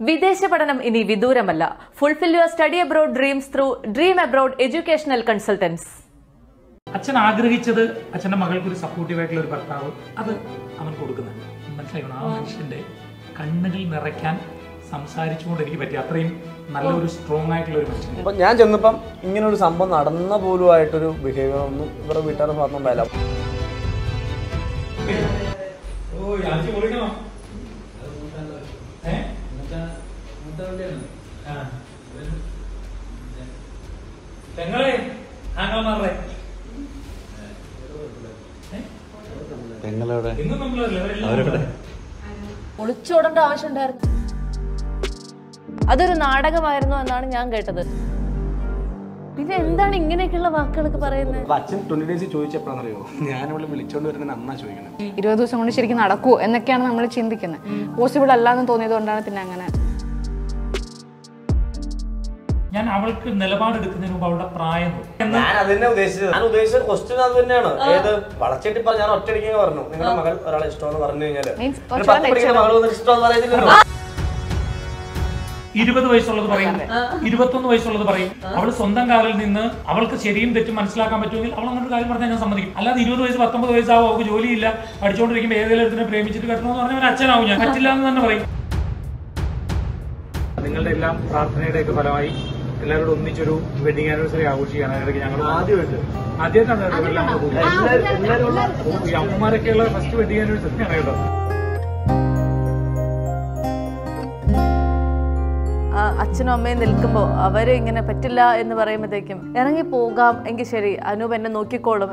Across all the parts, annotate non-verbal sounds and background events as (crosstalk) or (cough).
വിദേശ പഠനം ഇനി വിദൂരമല്ല. Fulfil your study abroad dreams through Dream Abroad educational consultants അച്ഛൻ ആഗ്രഹിച്ചത് അച്ഛന്റെ മകൾക്ക് ഒരു സപ്പോർട്ടീവ് ആയിട്ടുള്ള ഒരു ഭർത്താവ് അത് അവൻ കൊടുക്കുന്നുണ്ട് മനസ്സിലായോ ആ മനുഷ്യന്റെ കണ്ണുകൾ നിറയ്ക്കാൻ സംസാരിച്ചുകൊണ്ട് എനിക്ക് പറ്റി. അത്രയും നല്ലൊരു സ്ട്രോങ് ആയിട്ടുള്ള ഒരു മനുഷ്യൻ. അപ്പൊ ഞാൻ ചെന്നപ്പം ഇങ്ങനെ ഒരു സംഭവം നടന്ന പോലും ആയിട്ടൊരു ബിഹേവിയർ ഒന്നും ഇവരുടെ വീട്ടുകാർ ഭാഗത്തുനിന്നുണ്ടായില്ല ഓ അഞ്ച് പൊളിക്കണോ ഏ? പെങ്ങളെ ആങ്ങളമാരുടെ പെങ്ങളവിടെ? എന്നും നമ്മളല്ലേ ഒളിച്ചോടേണ്ട ആവശ്യമുണ്ടായിരുന്നു അതൊരു നാടകമായിരുന്നു എന്നാണ് ഞാൻ കേട്ടത്. പിന്നെ എന്താണ് ഇങ്ങനെയൊക്കെയുള്ള വാക്കുകളൊക്കെ പറയുന്നത്? അച്ഛൻ ട്വന്റി ഡേയ്സ് ചോദിച്ചപ്പോഴാണെന്നറിയോ? ഞാൻ ഇവിടെ വിളിച്ചോണ്ട് വരുന്ന അമ്മ ചോദിക്കണേ. ഇരുപത് ദിവസം കൊണ്ട് ശരിക്കും നടക്കൂ എന്നൊക്കെയാണ് നമ്മൾ ചിന്തിക്കുന്നത്. പോസിബിൾ അല്ലാന്ന് തോന്നിയത് കൊണ്ടാണ് പിന്നെ അങ്ങനെ ഞാൻ അവൾക്ക് നിലപാടെടുക്കുന്നതിന് മുമ്പ് അവളുടെ പ്രായം ഞാൻ അതന്നെ ഉദ്ദേശിച്ചത്. ഞാൻ ഉദ്ദേശിച്ച ക്വസ്റ്റ്യൻ അത് തന്നെയാണ്. ഏത് വളച്ചിട്ട് പറഞ്ഞ ഞാൻ ഒറ്റയടിക്ക് പറഞ്ഞു. നിങ്ങളുടെ മകൾ ഒരാളെ ഇഷ്ടമെന്ന് പറഞ്ഞു കഴിഞ്ഞാൽ. Means ഒരു പത്ത് പഠിക്കുന്ന മകൾ വന്നിട്ട് ഇഷ്ടമെന്ന് പറയുന്നില്ലല്ലോ ഇരുപത് വയസ്സുള്ളത് പറയും. ഇരുപത്തൊന്ന് വയസ്സുള്ളത് പറയും. അവൾ സ്വന്തം കാലിൽ നിന്ന് അവൾക്ക് ശരിയും തെറ്റും മനസ്സിലാക്കാൻ പറ്റുമെങ്കിൽ അവൾ അങ്ങനെ ഒരു കാര്യം പറഞ്ഞാൽ ഞാൻ സമ്മതിക്കും. അല്ലാതെ ഇരുപത് വയസ്സ് പത്തൊമ്പത് വയസ്സാവും. അവൾക്ക് ജോലിയില്ല. പഠിച്ചുകൊണ്ടിരിക്കുമ്പോൾ ഏതെങ്കിലും ഒരുത്തിനെ പ്രേമിച്ചിട്ട് കെട്ടണമെന്ന് പറഞ്ഞാൽ അച്ഛനാവും ഞാൻ. പറ്റില്ല എന്ന് തന്നെ പറയും. നിങ്ങളുടെ എല്ലാം പ്രാർത്ഥനയുടെ ഫലമായി എല്ലാവരോടും ഒന്നിച്ചൊരു വെഡിങ് ആനിവേഴ്സറി ആഘോഷിക്കുകയാണ്. അതിനിടയ്ക്ക് ഞങ്ങൾ ആദ്യമായിട്ട്. ആദ്യമായിട്ടാണ് ഈ അമ്മമാരൊക്കെയുള്ള ഫസ്റ്റ് വെഡിങ് ആനിവേഴ്സറി ആണ് കേട്ടോ. അച്ഛനും അമ്മയും നിൽക്കുമ്പോൾ അവർ ഇങ്ങനെ പറ്റില്ല എന്ന് പറയുമ്പോഴത്തേക്കും ഇറങ്ങി പോകാം എങ്കിൽ ശരി. അനൂപ് എന്നെ നോക്കിക്കോളും.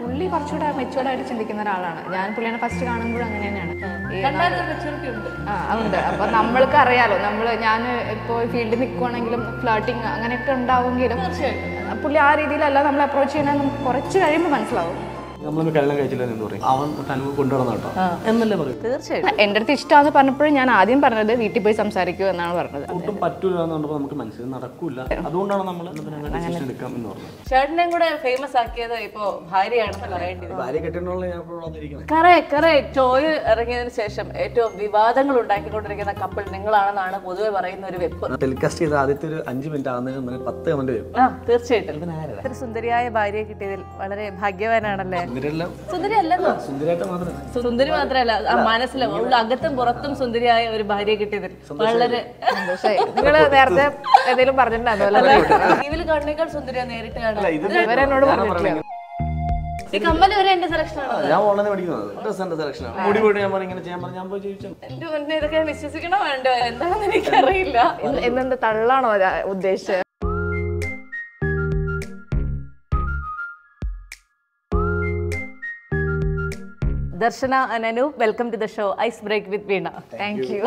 പുള്ളി കുറച്ചുകൂടെ മെച്ചുവേർഡ് ചിന്തിക്കുന്ന ഒരാളാണ്. ഞാൻ പുള്ളിനെ ഫസ്റ്റ് കാണുമ്പോഴും അങ്ങനെ തന്നെയാണ്. അതുണ്ട് അപ്പൊ നമ്മൾക്ക് അറിയാലോ. നമ്മൾ ഞാൻ ഇപ്പോ ഫീൽഡിൽ നിൽക്കുവാണെങ്കിലും ഫ്ലാട്ടിങ് അങ്ങനെയൊക്കെ ഉണ്ടാവുമെങ്കിലും പുള്ളി ആ രീതിയിലല്ല നമ്മൾ അപ്രോച്ച് ചെയ്യണമെന്ന് നമുക്ക് കുറച്ച് കഴിയുമ്പോൾ മനസ്സിലാവും. നമ്മളൊന്ന് കല്യാണം കഴിച്ചില്ല എന്ന് പറയും. അവൻ അനുഭവം കൊണ്ടുവരണം കേട്ടോ. എന്നല്ലേ പറയും? തീർച്ചയായിട്ടും. എന്റെ അടുത്ത് ഇഷ്ടമാണെന്ന് പറഞ്ഞപ്പോഴും ഞാൻ ആദ്യം പറഞ്ഞത് വീട്ടിൽ പോയി സംസാരിക്കൂ എന്നാണ് പറഞ്ഞത്. ഒട്ടും പറ്റൂല എന്ന് പറഞ്ഞപ്പോൾ നമുക്ക് മനസ്സിൽ നടക്കൂല. അതുകൊണ്ടാണ് നമ്മൾ എടുക്കാം എന്ന് പറഞ്ഞത്. ചേട്ടനെയും കൂടെ ഫേമസ് ആക്കിയത് ഇപ്പോ ഭാര്യയാണെന്ന് പറയേണ്ടത് ഭാര്യ കെട്ടിട്ടുള്ള ഞാൻ വന്നിരിക്കുന്നത്. ടോയ് ഇറങ്ങിയതിനു ശേഷം ഏറ്റവും വിവാദങ്ങൾ ഉണ്ടാക്കിക്കൊണ്ടിരിക്കുന്ന കപ്പിൾ നിങ്ങളാണെന്നാണ് പൊതുവെ പറയുന്ന ഒരു വെപ്പ്. ടെലികാസ്റ്റ് ചെയ്ത ആദ്യത്തെ ഒരു അഞ്ച് മിനിറ്റ് ആകുന്നതിന് പത്ത് കമന്റ് ആ തീർച്ചയായിട്ടും. സുന്ദരിയായ ഭാര്യയെ കിട്ടിയതിൽ വളരെ ഭാഗ്യവാനാണല്ലേ? സുന്ദരി മാത്രല്ല ആ മനസ്സിലും ഉള്ള അകത്തും പുറത്തും സുന്ദരിയായ ഒരു ഭാര്യയെ കിട്ടിയതിൽ. വളരെ നിങ്ങൾ നിങ്ങൾ നേരത്തെ എന്തെങ്കിലും പറഞ്ഞിട്ടുണ്ടായിരുന്നു? ടിവിയിൽ കണ്ണേക്കാൾ സുന്ദരിയാ നേരിട്ട് കാണാൻ പറഞ്ഞിട്ടില്ല. ഞാൻ ഓൺലൈനിൽ പഠിക്കുന്നത്. ഡ്രസ്സിന്റെ സെലക്ഷൻ മുടി പോയിട്ട് ഞാൻ ഇങ്ങനെ ചെയ്യാൻ പറഞ്ഞു ഞാൻ പോയി ചോദിച്ചു എന്റെ മുന്നേ ഇതൊക്കെ വിശ്വസിക്കണോ വേണ്ടോ? എന്താണെന്ന് എനിക്കറിയില്ല. എന്നെന്ത് തള്ളാണോ ഉദ്ദേശിച്ചത്? Darshana അനനു welcome to the show ice break with Veena thank you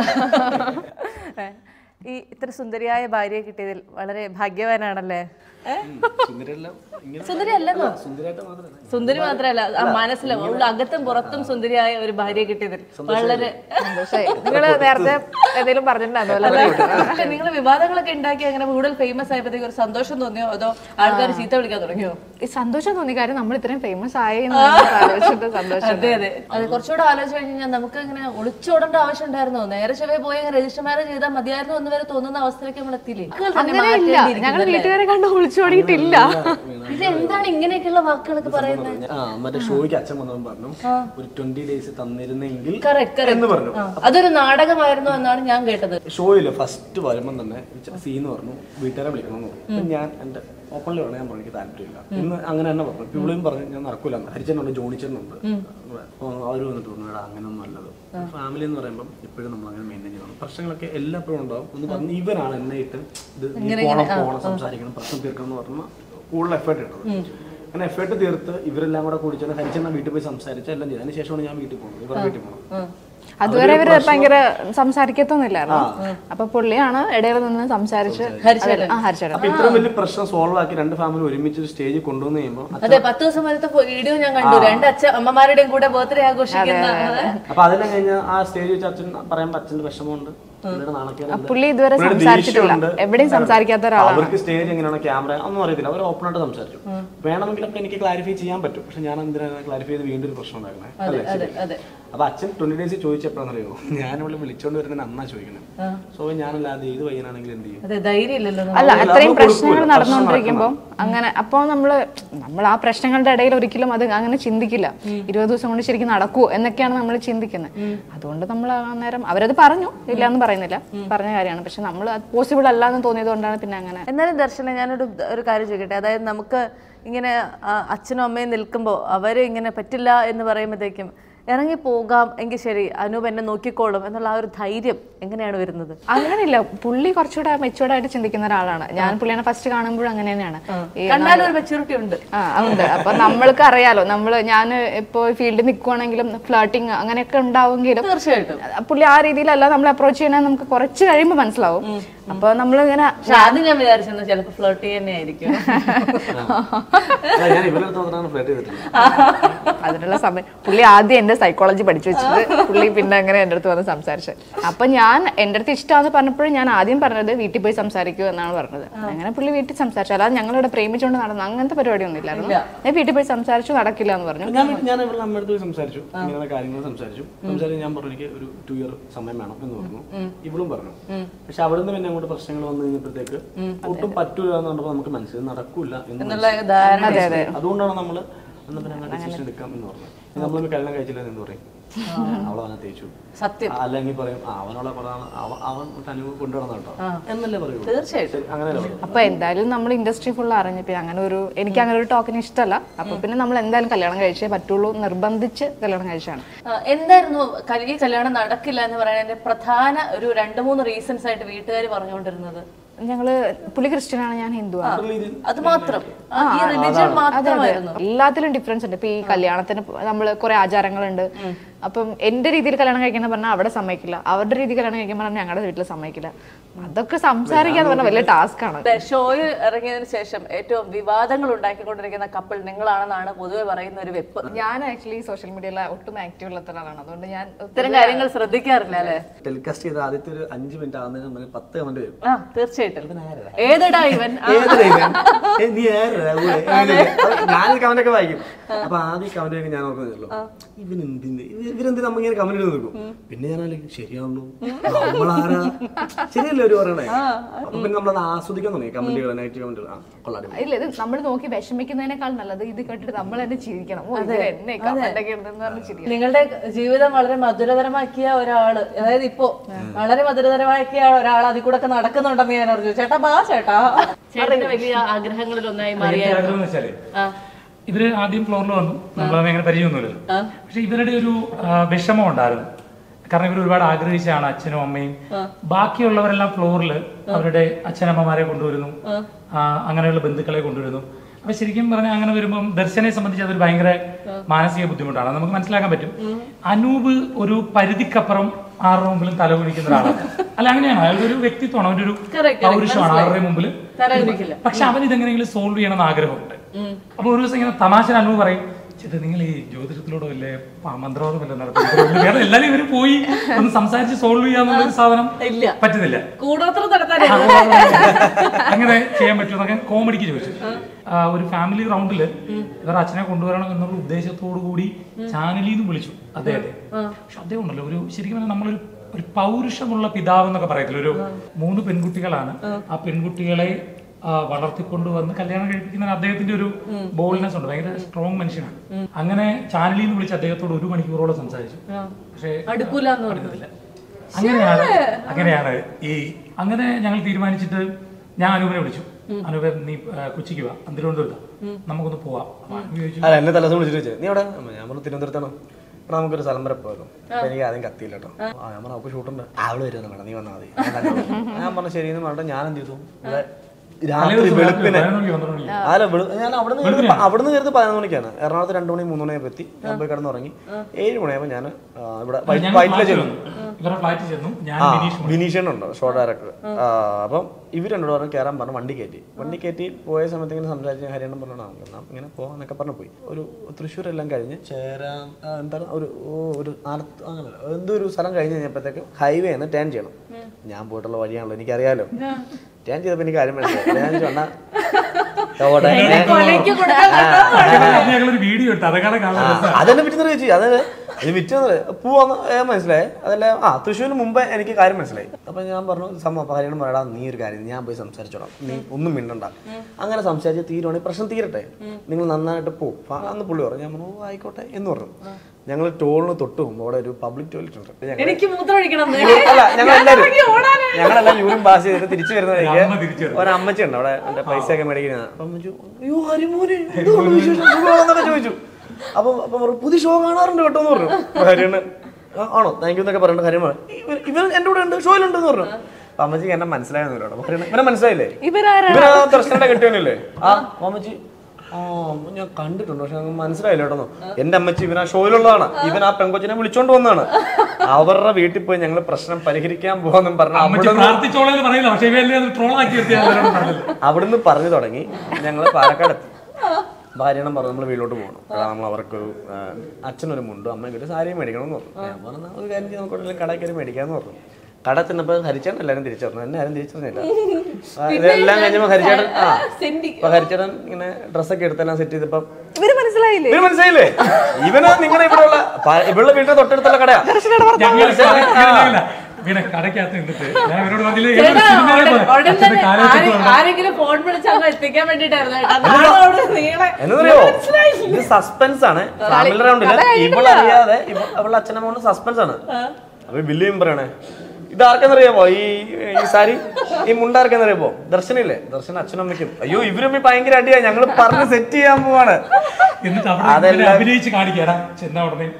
ഈ ഇത്ര സുന്ദരിയായ ഭാര്യയെ കിട്ടിയതിൽ വളരെ ഭാഗ്യവാനാണല്ലേ? സുന്ദരി അല്ലെന്നോ സുന്ദരി മാത്രല്ല മനസ്സിലും ഉള്ള അകത്തും പുറത്തും സുന്ദരിയായ ഒരു ഭാര്യയെ കിട്ടിയതിൽ വളരെ നിങ്ങൾ നിങ്ങൾ നേരത്തെ എന്തെങ്കിലും പറഞ്ഞിട്ടുണ്ടായിരുന്നു നിങ്ങൾ വിവാദങ്ങളൊക്കെ ഉണ്ടാക്കി അങ്ങനെ കൂടുതൽ ഫേമസ് ആയപ്പോഴത്തേക്ക് ഒരു സന്തോഷം തോന്നിയോ? അതോ ആൾക്കാർ ചീത്ത വിളിക്കാൻ തുടങ്ങിയോ? ഈ സന്തോഷം തോന്നി കാര്യം നമ്മൾ ഇത്രയും ഫേമസ് ആയി അതെ അതെ. അത് കുറച്ചുകൂടെ ആലോചിച്ച് കഴിഞ്ഞാൽ നമുക്ക് ഇങ്ങനെ ഒളിച്ചോടേണ്ട ആവശ്യം ഉണ്ടായിരുന്നോ? നേരെ ചെവേ പോയി രജിസ്റ്റർ മാരേജ് ചെയ്താൽ മതിയായിരുന്നു എന്ന് വരെ തോന്നുന്ന അവസ്ഥയിലേക്ക് നമ്മൾ എത്തിയില്ലേ? അങ്ങനെ ഞങ്ങൾ വീട്ടുകാരെ കണ്ട് ഒളിച്ചോടിയിട്ടില്ല ഇത് എന്താണ് ഇങ്ങനെയൊക്കെയുള്ള വാക്കുകളൊക്കെ പറയുന്നത്? ആ മറ്റേ ഷോയ്ക്ക് അച്ഛൻ വന്നവൻ പറഞ്ഞു ഒരു ട്വന്റി ഡേയ്സ് തന്നിരുന്നെങ്കിൽ എന്ന് പറഞ്ഞു. അതൊരു നാടകമായിരുന്നു എന്നാണ് ഞാൻ കേട്ടത്. ഷോയിൽ ഫസ്റ്റ് വരുമ്പം തന്നെ സീന്ന് പറഞ്ഞു വീട്ടുകാരെ വിളിക്കണം എന്ന് പറഞ്ഞു അപ്പൊ ഞാൻ എന്റെ ഓപ്പണിൽ പറഞ്ഞു ഞാൻ പറഞ്ഞു എനിക്ക് താല്പര്യമില്ല ഇന്ന് അങ്ങനെ തന്നെ പറഞ്ഞു. ഇപ്പൊ പറഞ്ഞു ഞാൻ നടക്കൂല. ഹരിച്ചനുണ്ട് ജോണിച്ചനുണ്ട് അപ്പൊ അവർ വന്നിട്ട് പറഞ്ഞു എടാ അങ്ങനൊന്നും അല്ലത് ഫാമിലി എന്ന് പറയുമ്പോൾ എപ്പോഴും നമ്മൾ അങ്ങനെ മെയിന്റെയിൻ ചെയ്യണം. പ്രശ്നങ്ങളൊക്കെ എല്ലാപ്പോഴും ഉണ്ടാവും. ഒന്ന് പറഞ്ഞു ഇവരാണ് എന്നെ ഇട്ട് ഇത് പോണം പോണം സംസാരിക്കണം പ്രശ്നം തീർക്കണം എന്ന് പറഞ്ഞാൽ കൂടുതൽ എഫേർട്ട് ഇട്ടത്. അങ്ങനെ എഫേർട്ട് തീർത്ത് ഇവരെല്ലാം കൂടെ കൂടിച്ചാൽ ഹരിച്ചെന്ന വീട്ടിൽ പോയി സംസാരിച്ച് എല്ലാം ചെയ്തു. അതിന് ശേഷമാണ് ഞാൻ വീട്ടിൽ പോകുന്നത്. ഇവരുടെ വീട്ടിൽ പോകണം അതുവരെ ഇവർ ഭയങ്കര സംസാരിക്കത്തൊന്നുമില്ലായിരുന്നു. അപ്പൊ പുള്ളിയാണ് ഇടയിൽ നിന്ന് സംസാരിച്ച് ഇത്രയും വലിയ പ്രശ്നം സോൾവ് ആക്കി രണ്ട് ഫാമിലി ഒരുമിച്ച് ഒരു സ്റ്റേജിൽ കൊണ്ടുവന്ന് കഴിയുമ്പോൾ അതെ പത്ത് ദിവസം വരത്തെ വീഡിയോ ഞാൻ കണ്ടു. രണ്ട് അച്ഛൻ അമ്മമാരുടെയും കൂടെ ബർത്ത്ഡേ ആഘോഷിക്കുന്ന അപ്പൊ അതെല്ലാം കഴിഞ്ഞാൽ ആ സ്റ്റേജ് വെച്ച് അച്ഛൻ പറയാൻ അച്ഛന്റെ വിഷമമുണ്ട്. പുള്ളി ഇതുവരെ സംസാരിച്ചിട്ടില്ല. എവിടെയും സംസാരിക്കാത്ത ഒരാളാണ്. അവർക്ക് സ്റ്റേജ് എങ്ങനെയാണ്? ക്യാമറ ഒന്നും അറിയത്തില്ല. അവർ ഓപ്പൺ ആയിട്ട് സംസാരിച്ചു. വേണമെങ്കിൽ ഒക്കെ എനിക്ക് ക്ലാരിഫൈ ചെയ്യാൻ പറ്റും. പക്ഷെ ഞാൻ എന്തിനാണ് ക്ലാരിഫൈ ചെയ്ത് വീണ്ടും ഒരു പ്രശ്നം ഉണ്ടാക്കണേ? അല്ലേ? അതെ അതെ. അപ്പൊ അച്ഛൻ ട്വന്റി ഡേയ്സ് ചോദിച്ചപ്പോഴാണെന്നറിയോ ഞാൻ ഇവിടെ വിളിച്ചോണ്ട് വരുന്നതിന് അന്നാ ചോദിക്കണേ. സോ ഞാനല്ലാതെ ഏത് പയ്യനാണെങ്കിലും എന്ത് ചെയ്യും? അല്ല അത്രയും പ്രശ്നങ്ങൾ നടന്നുകൊണ്ടിരിക്കുമ്പോ നടന്നുകൊണ്ടിരിക്കുമ്പോൾ അങ്ങനെ അപ്പോൾ നമ്മൾ നമ്മൾ ആ പ്രശ്നങ്ങളുടെ ഇടയിൽ ഒരിക്കലും അത് അങ്ങനെ ചിന്തിക്കില്ല. ഇരുപത് ദിവസം കൊണ്ട് ശരിക്കും നടക്കുമോ എന്നൊക്കെയാണ് നമ്മൾ ചിന്തിക്കുന്നത്. അതുകൊണ്ട് നമ്മൾ അന്നേരം അവരത് പറഞ്ഞു ഇല്ല എന്ന് പറയുന്നില്ല. പറഞ്ഞ കാര്യമാണ്. പക്ഷെ നമ്മൾ അത് പോസിബിൾ അല്ല എന്ന് തോന്നിയത് കൊണ്ടാണ് പിന്നെ അങ്ങനെ. എന്നാലും ദർശന ഞാനൊരു ഒരു കാര്യം ചോദിക്കട്ടെ. അതായത് നമുക്ക് ഇങ്ങനെ അച്ഛനും അമ്മയും നിൽക്കുമ്പോൾ അവരെ ഇങ്ങനെ പറ്റില്ല എന്ന് പറയുമ്പോഴത്തേക്കും ഇറങ്ങി പോകാം എങ്കിൽ ശരി അനൂപ് എന്നെ നോക്കിക്കോളും എന്നുള്ള ആ ഒരു ധൈര്യം എങ്ങനെയാണ് വരുന്നത്? അങ്ങനെയില്ല. പുള്ളി കുറച്ചുകൂടെ മെച്ചൂർഡ് ആയിട്ട് ചിന്തിക്കുന്ന ഒരാളാണ്. ഞാൻ പുള്ളിനെ ഫസ്റ്റ് കാണുമ്പോഴും അങ്ങനെ തന്നെയാണ്. കണ്ടാലും ഒരു മെച്ചൂരിറ്റി ഉണ്ട്. ആ ഉണ്ട്. അപ്പൊ നമ്മൾക്ക് അറിയാലോ നമ്മൾ ഞാൻ ഇപ്പോ ഫീൽഡിൽ നിൽക്കുവാണെങ്കിലും ഫ്ലേട്ടിങ് അങ്ങനെയൊക്കെ ഉണ്ടാവുമെങ്കിലും തീർച്ചയായിട്ടും. പുള്ളി ആ രീതിയിലല്ല നമ്മൾ അപ്രോച്ച് ചെയ്യണേ നമുക്ക് കുറച്ച് കഴിയുമ്പോൾ മനസ്സിലാവും. അപ്പൊ നമ്മൾ ഇങ്ങനെ ആദ്യം ഞാൻ വിചാരിച്ചത് ചിലപ്പോൾ ഫ്ലോട്ട് തന്നെ ആയിരിക്കും അതിനുള്ള സമയം. പുള്ളി ആദ്യം എന്റെ സൈക്കോളജി പഠിച്ചു വെച്ചത് പുള്ളി പിന്നെ അങ്ങനെ എന്റെ അടുത്ത് വന്ന് സംസാരിച്ചത് അപ്പൊ ഞാൻ എന്റെ അടുത്ത് ഇഷ്ടമാണെന്ന് പറഞ്ഞപ്പോഴും ഞാൻ ആദ്യം പറഞ്ഞത് വീട്ടിൽ പോയി സംസാരിക്കൂ എന്നാണ് പറഞ്ഞത്. അങ്ങനെ പുള്ളി വീട്ടിൽ സംസാരിച്ചു. അല്ലാതെ ഞങ്ങളിവിടെ പ്രേമിച്ചുകൊണ്ട് നടന്നു അങ്ങനത്തെ പരിപാടിയൊന്നും ഇല്ലായിരുന്നു. ഞാൻ വീട്ടിൽ പോയി സംസാരിച്ചു നടക്കില്ല എന്ന് പറഞ്ഞു. ഞാൻ ഞാൻ ഇവിടെ അമ്മയുടെ പോയി സംസാരിച്ചു. ഇങ്ങനെ കാര്യങ്ങൾ സംസാരിച്ചു. സംസാരിച്ച് ഞാൻ പറഞ്ഞു എനിക്ക് ഒരു ടു ഇയർ സമയം വേണം എന്ന് പറഞ്ഞു. ഇവളും പറഞ്ഞു. പക്ഷെ അവിടുന്ന് പിന്നെ അങ്ങോട്ട് പ്രശ്നങ്ങൾ വന്നു കഴിഞ്ഞപ്പോഴത്തേക്ക് ഒട്ടും പറ്റൂല എന്ന് പറഞ്ഞപ്പോൾ നമുക്ക് മനസ്സിൽ നടക്കൂല എന്ന് എന്നുള്ള ധാരണ അതുകൊണ്ടാണ് നമ്മൾ എന്നാ പിന്നെ അങ്ങനെ ഡിസിഷൻ എടുക്കാം എന്ന് പറഞ്ഞു. നമ്മൾ കല്യാണം കഴിച്ചില്ല എന്ന് പറയും. അവളവനെ തേച്ചു. സത്യം. അല്ലെങ്കിൽ പറയും അവൻ കൊണ്ടുവരണം എന്നല്ലേ പറയൂ തീർച്ചയായിട്ടും. അപ്പൊ എന്തായാലും നമ്മൾ ഇൻഡസ്ട്രി ഫുൾ അറിഞ്ഞു പിന്നെ അങ്ങനെ ഒരു എനിക്ക് അങ്ങനെ ഒരു ടോക്കിന് ഇഷ്ടമല്ല അപ്പൊ പിന്നെ നമ്മൾ എന്തായാലും കല്യാണം കഴിച്ചേ പറ്റുള്ളൂ നിർബന്ധിച്ച് കല്യാണം കഴിച്ചാണ്. എന്തായിരുന്നു ഈ കല്യാണം നടക്കില്ല എന്ന് പറയുന്നതിന്റെ പ്രധാന ഒരു രണ്ട് മൂന്ന് റീസൺസ് ആയിട്ട് വീട്ടുകാർ പറഞ്ഞുകൊണ്ടിരുന്നത്? ഞങ്ങൾ പുലി ക്രിസ്ത്യനാണ് ഞാൻ ഹിന്ദു അത് മാത്രം. എല്ലാത്തിലും ഡിഫറൻസ് ഉണ്ട്. ഇപ്പൊ ഈ കല്യാണത്തിന് നമ്മൾ കുറെ ആചാരങ്ങളുണ്ട്. അപ്പം എന്റെ രീതിയിൽ കല്യാണം കഴിക്കാൻ പറഞ്ഞാൽ അവിടെ സമ്മതിക്കില്ല. അവരുടെ രീതിയിൽ കല്യാണം കഴിക്കാൻ പറഞ്ഞാൽ ഞങ്ങളുടെ വീട്ടിൽ സമ്മതിക്കില്ല. അതൊക്കെ സംസാരിക്കാന്ന് പറഞ്ഞാൽ വലിയ ടാസ്ക് ആണ്. ഷോയിൽ ഇറങ്ങിയതിന് ശേഷം ഏറ്റവും വിവാദങ്ങൾ ഉണ്ടാക്കിക്കൊണ്ടിരിക്കുന്ന കപ്പിൾ നിങ്ങളാണെന്നാണ് പൊതുവെ പറയുന്ന ഒരു വെപ്പ്. ഞാൻ ആക്ച്വലി സോഷ്യൽ മീഡിയയിൽ ഒട്ടും ആക്റ്റീവ് ഉള്ള ഒരാളാണ് അതുകൊണ്ട് ഞാൻ ഇത്തരം കാര്യങ്ങൾ ശ്രദ്ധിക്കാറില്ല അല്ലേ? ടെലികാസ്റ്റ് ചെയ്ത ആദ്യത്തെ ഒരു അഞ്ച് മിനിറ്റ് ആകുന്നതിന് മുന്നേ പത്ത് കമന്റ് വരും. ആ തീർച്ചയായിട്ടും. ഏതെടാ ഇവൻ? നീ ഞാൻ കമന്റ് ഒക്കെ വായിക്കും. അപ്പൊ ആദ്യം കമന്റ് ഞാൻ ഓർക്കുന്നുള്ളൂ ഇവൻ എന്തിന്? ഇവരെന്തിന് നമ്മ ഇങ്ങനെ കമന്റ് ഇട്ട് നിൽക്കും പിന്നെ ഞാൻ അല്ലെങ്കിൽ ശരിയാണല്ലോ നമ്മളാരാ? ശരിയല്ലേ ഒരു പറയണേ? അപ്പൊ പിന്നെ നമ്മളത് ആസ്വദിക്കാൻ തുടങ്ങി. കമന്റുകൾ നെഗറ്റീവ് കമന്റുകൾ കൊള്ളാടി ഇല്ല ഇത് നമ്മൾ നോക്കി വിഷമിക്കുന്നതിനേക്കാൾ നല്ലത് ഇത് കേട്ടിട്ട് നമ്മൾ തന്നെ ചിരിക്കണം. നിങ്ങളുടെ ജീവിതം വളരെ മധുരതരമാക്കിയ ഒരാൾ അതായത് ഇപ്പോ വളരെ മധുരതരമാക്കിയ ഒരാൾ അതിൽ കൂടെ ഒക്കെ നടക്കുന്നുണ്ടെന്ന് ഞാൻ അറിഞ്ഞു. ചേട്ടാ ബാ ചേട്ടാ. ചേട്ടന്റെ വലിയ ആഗ്രഹങ്ങളിൽ ഒന്നായി മാറിയായിരുന്നു. ആഗ്രഹം എന്ന് വെച്ചാൽ ഇവർ ആദ്യം ഫ്ലോറിൽ വന്നു. നമ്മളത് അങ്ങനെ പരിചയമൊന്നുമില്ലല്ലോ. പക്ഷെ ഇവരുടെ ഒരു വിഷമം ഉണ്ടായിരുന്നു. കാരണം ഇവർ ഒരുപാട് ആഗ്രഹിച്ചാണ് അച്ഛനും അമ്മയും. ബാക്കിയുള്ളവരെല്ലാം ഫ്ലോറിൽ അവരുടെ അച്ഛനമ്മമാരെ കൊണ്ടുവരുന്നു. അങ്ങനെയുള്ള ബന്ധുക്കളെ കൊണ്ടുവരുന്നു. അപ്പൊ ശരിക്കും പറഞ്ഞാൽ അങ്ങനെ വരുമ്പോൾ ദർശനെ സംബന്ധിച്ച് അതൊരു ഭയങ്കര മാനസിക ബുദ്ധിമുട്ടാണ്. നമുക്ക് മനസ്സിലാക്കാൻ പറ്റും. അനൂപ് ഒരു പരിധിക്കപ്പുറം ആരുടെ മുമ്പിലും തലകുനിക്കുന്ന ഒരാളാണ്. അല്ല അങ്ങനെയാണ്. അയാളുടെ ഒരു വ്യക്തിത്വമാണ്. അവന്റെ ഒരു പൗരുഷമാണ്. ആരുടെ മുമ്പിൽ. പക്ഷെ അവൻ ഇതെങ്ങനെയെങ്കിലും സോൾവ് ചെയ്യണമെന്ന് ആഗ്രഹമുണ്ട്. അപ്പൊ ഒരു ദിവസം ഇങ്ങനെ തമാശ അനുഭവം പറയും ചേട്ടാ നിങ്ങൾ ഈ ജ്യോതിഷത്തിലൂടെ വല്ലേ മന്ത്രവാദം വല്ല നടത്തുന്നത് കാരണം എല്ലാരും ഇവർ പോയി ഒന്ന് സംസാരിച്ച് സോൾവ് ചെയ്യാന്നുള്ള ഒരു സാധനം. പറ്റുന്നില്ല. അങ്ങനെ ചെയ്യാൻ പറ്റുമെന്നൊക്കെ കോമഡിക്ക് ചോദിച്ചു. ഒരു ഫാമിലി റൗണ്ടിൽ ഇവർ അച്ഛനെ കൊണ്ടുവരണം എന്നുള്ള ഉദ്ദേശത്തോടു കൂടി ചാനലിൽ നിന്ന് വിളിച്ചു അദ്ദേഹത്തെ. പക്ഷെ അദ്ദേഹം ഉണ്ടല്ലോ ഒരു ശരിക്കും പറഞ്ഞാൽ നമ്മളൊരു ഒരു പൗരുഷമുള്ള പിതാവ് എന്നൊക്കെ പറയത്തില്ല? ഒരു മൂന്ന് പെൺകുട്ടികളാണ്. ആ പെൺകുട്ടികളെ വളർത്തിക്കൊണ്ടുവന്ന് കല്യാണം കഴിപ്പിക്കുന്ന അദ്ദേഹത്തിന്റെ ഒരു ബോൾനെസ് ഉണ്ട്. ഭയങ്കര സ്ട്രോങ് മനുഷ്യനാണ്. അങ്ങനെ ചാനലിൽ നിന്ന് വിളിച്ച് അദ്ദേഹത്തോട് ഒരു മണിക്കൂറോളം സംസാരിച്ചു. പക്ഷേ അടുക്കൂല അങ്ങനെയാണ് അങ്ങനെയാണ് ഈ അങ്ങനെ ഞങ്ങൾ തീരുമാനിച്ചിട്ട് ഞാൻ അനൂപിനെ വിളിച്ചു. അനുപ നീ കൊച്ചിക്ക് വാ. തിരുവനന്തപുരത്ത് നമുക്കൊന്ന് പോവാം. അല്ല എന്നെ തലസം വിളിച്ചിട്ട് നീ അവിടെ ഞാൻ പറഞ്ഞു തിരുവനന്തപുരത്താണ്. എടാ നമുക്കൊരു സ്ഥലം വരെ പോയല്ലോ. എനിക്ക് ആദ്യം കത്തിയില്ല കേട്ടോ. ആ. ഞാൻ പറഞ്ഞു അവൾക്ക് ഷൂട്ടുണ്ട്. അവൾ വരുന്നു വേണം നീ വന്നാൽ മതി. ഞാൻ തന്നെ വരാം." ഞാൻ പറഞ്ഞു ശരി എന്ന് പറഞ്ഞിട്ട് ഞാൻ എന്ത് ചെയ്തു? ഇവിടെ രാത്രി വെളുപ്പിനെ അല്ല ഞാൻ അവിടുന്ന് അവിടുന്ന് കയറുന്നത് പതിനൊന്ന് മണിക്കാണ്. എറണാകുളത്ത് രണ്ടു മണി മൂന്ന് മണിയൊക്കെ എത്തി. ഞാൻ പോയി കിടന്നുറങ്ങി ഏഴ് മണിയാകുമ്പോൾ ഞാൻ ഇവിടെ ഫ്ലാറ്റിൽ ചെന്നു. ബിനീഷനുണ്ട് ഷോ ഡയറക്ടർ അപ്പം ഇവർ രണ്ടു പറഞ്ഞു കയറാൻ പറഞ്ഞു വണ്ടി കയറ്റി വണ്ടി കയറ്റി പോയ സമയത്ത് ഇങ്ങനെ സംസാരിച്ച് ഹരിയാണം പറഞ്ഞാൽ "ആ, എന്നാ ഇങ്ങനെ പോവാന്നൊക്കെ പറഞ്ഞു പോയി. ഒരു തൃശ്ശൂർ എല്ലാം കഴിഞ്ഞ് ചേരാ എന്താ എന്താണ്? ഒരു ഒരു അങ്ങനെ എന്തോ ഒരു സ്ഥലം കഴിഞ്ഞ് കഴിഞ്ഞപ്പോഴത്തേക്ക് ഹൈവേ ടേൺ ചെയ്യണം. ഞാൻ പോയിട്ടുള്ള വഴിയാണല്ലോ എനിക്കറിയാലോ. ടേൺ ചെയ്തപ്പോൾ എനിക്ക് കാര്യം മനസ്സിലായി. ഞാൻ ചൊണ്ണ അണ്ണാ എവിടെ?" കൊലയ്ക്ക് കൊടുക്കാൻ ഞങ്ങളൊരു വീഡിയോ ഇട്ട് അതൊക്കെ കാണാൻ ആ, അതെന്നെ വിറ്റുന്ന ചേച്ചി അത് ഇത് വിറ്റത് പോവാന്ന് മനസ്സിലായി. അതല്ല ആ തൃശ്ശൂരിന് മുമ്പേ എനിക്ക് കാര്യം മനസ്സിലായി. അപ്പൊ ഞാൻ പറഞ്ഞു സമ്മ പറയണം പറയടാ നീ ഒരു കാര്യം ഞാൻ പോയി സംസാരിച്ചോളാം. നീ ഒന്നും മിണ്ടണ്ട. അങ്ങനെ സംസാരിച്ച് തീരുവാണെങ്കിൽ പ്രശ്നം തീരട്ടെ. നിങ്ങൾ നന്നായിട്ട് പോ. അന്ന് പുള്ളി പറഞ്ഞു. ഞാൻ പറഞ്ഞു ആയിക്കോട്ടെ എന്ന് പറഞ്ഞു. ഞങ്ങൾ ടോളിന് തൊട്ട് മുമ്പ് അവിടെ ഒരു പബ്ലിക് ടോയ്ലറ്റ് ഉണ്ട്. ഞങ്ങൾ എനിക്ക് മൂത്രം ഒഴിക്കണം അല്ല ഞങ്ങൾ എല്ലാവരും ഞങ്ങളെല്ലാം യൂറിൻ പാസ് ചെയ്തിട്ട് തിരിച്ചു തിരിച്ചു ഒരു അമ്മച്ചി ഉണ്ട് അവിടെ എന്റെ പൈസ ഒക്കെ മേടിക്കുന്നത് അപ്പൊ ചോദിച്ചു, അയ്യോ ഹരിമോനെ അപ്പൊ അപ്പൊ പുതിയ ഷോ കാണാറുണ്ട് കേട്ടോ എന്ന് പറഞ്ഞു. ആണോ? താങ്ക് യു എന്നൊക്കെ പറഞ്ഞിട്ട് ഇവർ ഇവൻ എന്റെ കൂടെ ഉണ്ട് ഷോയിലുണ്ടെന്ന് പറഞ്ഞു. അമ്മച്ചിക്ക് എന്നെ അപ്പൊ ഹരിയണ്ണൻ, ഇവനെ മനസ്സിലായില്ലേ? ഇവരാ ദർശനയുടെ കെട്ടിയവനല്ലേ ആ അമ്മച്ചി ആ ഞാൻ കണ്ടിട്ടുണ്ട്. പക്ഷെ മനസ്സിലായില്ല കേട്ടോ എന്റെ അമ്മച്ചി ഇവൻ ആ ഷോയിലുള്ളതാണ്. ഇവൻ ആ പെങ്കൊച്ചിനെ വിളിച്ചോണ്ട് വന്നതാണ് അവരുടെ വീട്ടിൽ പോയി ഞങ്ങൾ പ്രശ്നം പരിഹരിക്കാൻ പോകാന്നും പറഞ്ഞു അവിടുന്ന് പറഞ്ഞു തുടങ്ങി. ഞങ്ങൾ പാലക്കാട് എത്തി. ഭാര്യണം പറഞ്ഞു നമ്മൾ വീട്ടിലോട്ട് പോകണം. കാരണം നമ്മൾ അവർക്കൊരു അച്ഛനൊരു മുണ്ടും അമ്മയ്ക്ക് ഒരു സാരിയും മേടിക്കണം എന്ന് പറഞ്ഞു. ഞാൻ പറഞ്ഞു ഒരു കാര്യം നമുക്ക് കടയിൽ കയറി മേടിക്കാന്ന് പറഞ്ഞു. കട ചെന്നപ്പോൾ ഹരിച്ചേട്ടൻ എല്ലാവരും തിരിച്ചറിഞ്ഞു. എന്നെ ആരും തിരിച്ചറിഞ്ഞില്ല. (laughs) ഇതെല്ലാം കഴിഞ്ഞപ്പോൾ ഹരിച്ചേട്ടൻ ആ അപ്പൊ ഹരിച്ചേട്ടൻ ഇങ്ങനെ ഡ്രസ്സൊക്കെ എടുത്തെല്ലാം സെറ്റ് ചെയ്തപ്പം ഇവർ മനസ്സിലായില്ലേ? ഇവന് മനസ്സിലായില്ലേ? ഇവന് നിങ്ങളുടെ ഇവിടെയുള്ള ഇവളുടെ വീടിന്റെ തൊട്ടടുത്തുള്ള കടയാ. ഞങ്ങൾ ഇങ്ങനെ കടക്കകത്ത് നിന്നിട്ട് ഞാൻ ഇവരോട് പറഞ്ഞില്ലേ സസ്പെൻസ് ആണ്. ഫാമിലി റൗണ്ടിൽ ഇവളറിയാതെ ഇവ- അവളുടെ അച്ഛനമ്മ സസ്പെൻസ് ആണ്. അപ്പൊ ബില്ലിയും പറയണേ ഇത് ആർക്കെന്നറിയാമോ? ഈ ഈ സാരി ഈ മുണ്ടാർക്കെന്നറിയാമോ ദർശനില്ലേ? ദർശന അച്ഛനും അമ്മയ്ക്കും. അയ്യോ ഇവരും ഭയങ്കര അടിയാ. ഞങ്ങൾ പറഞ്ഞ് സെറ്റ് ചെയ്യാൻ പോവാണ്. ഹരിയണ അഭിനയിച്ച് കാണിക്കാടാ. ചെന്ന ഉടനെ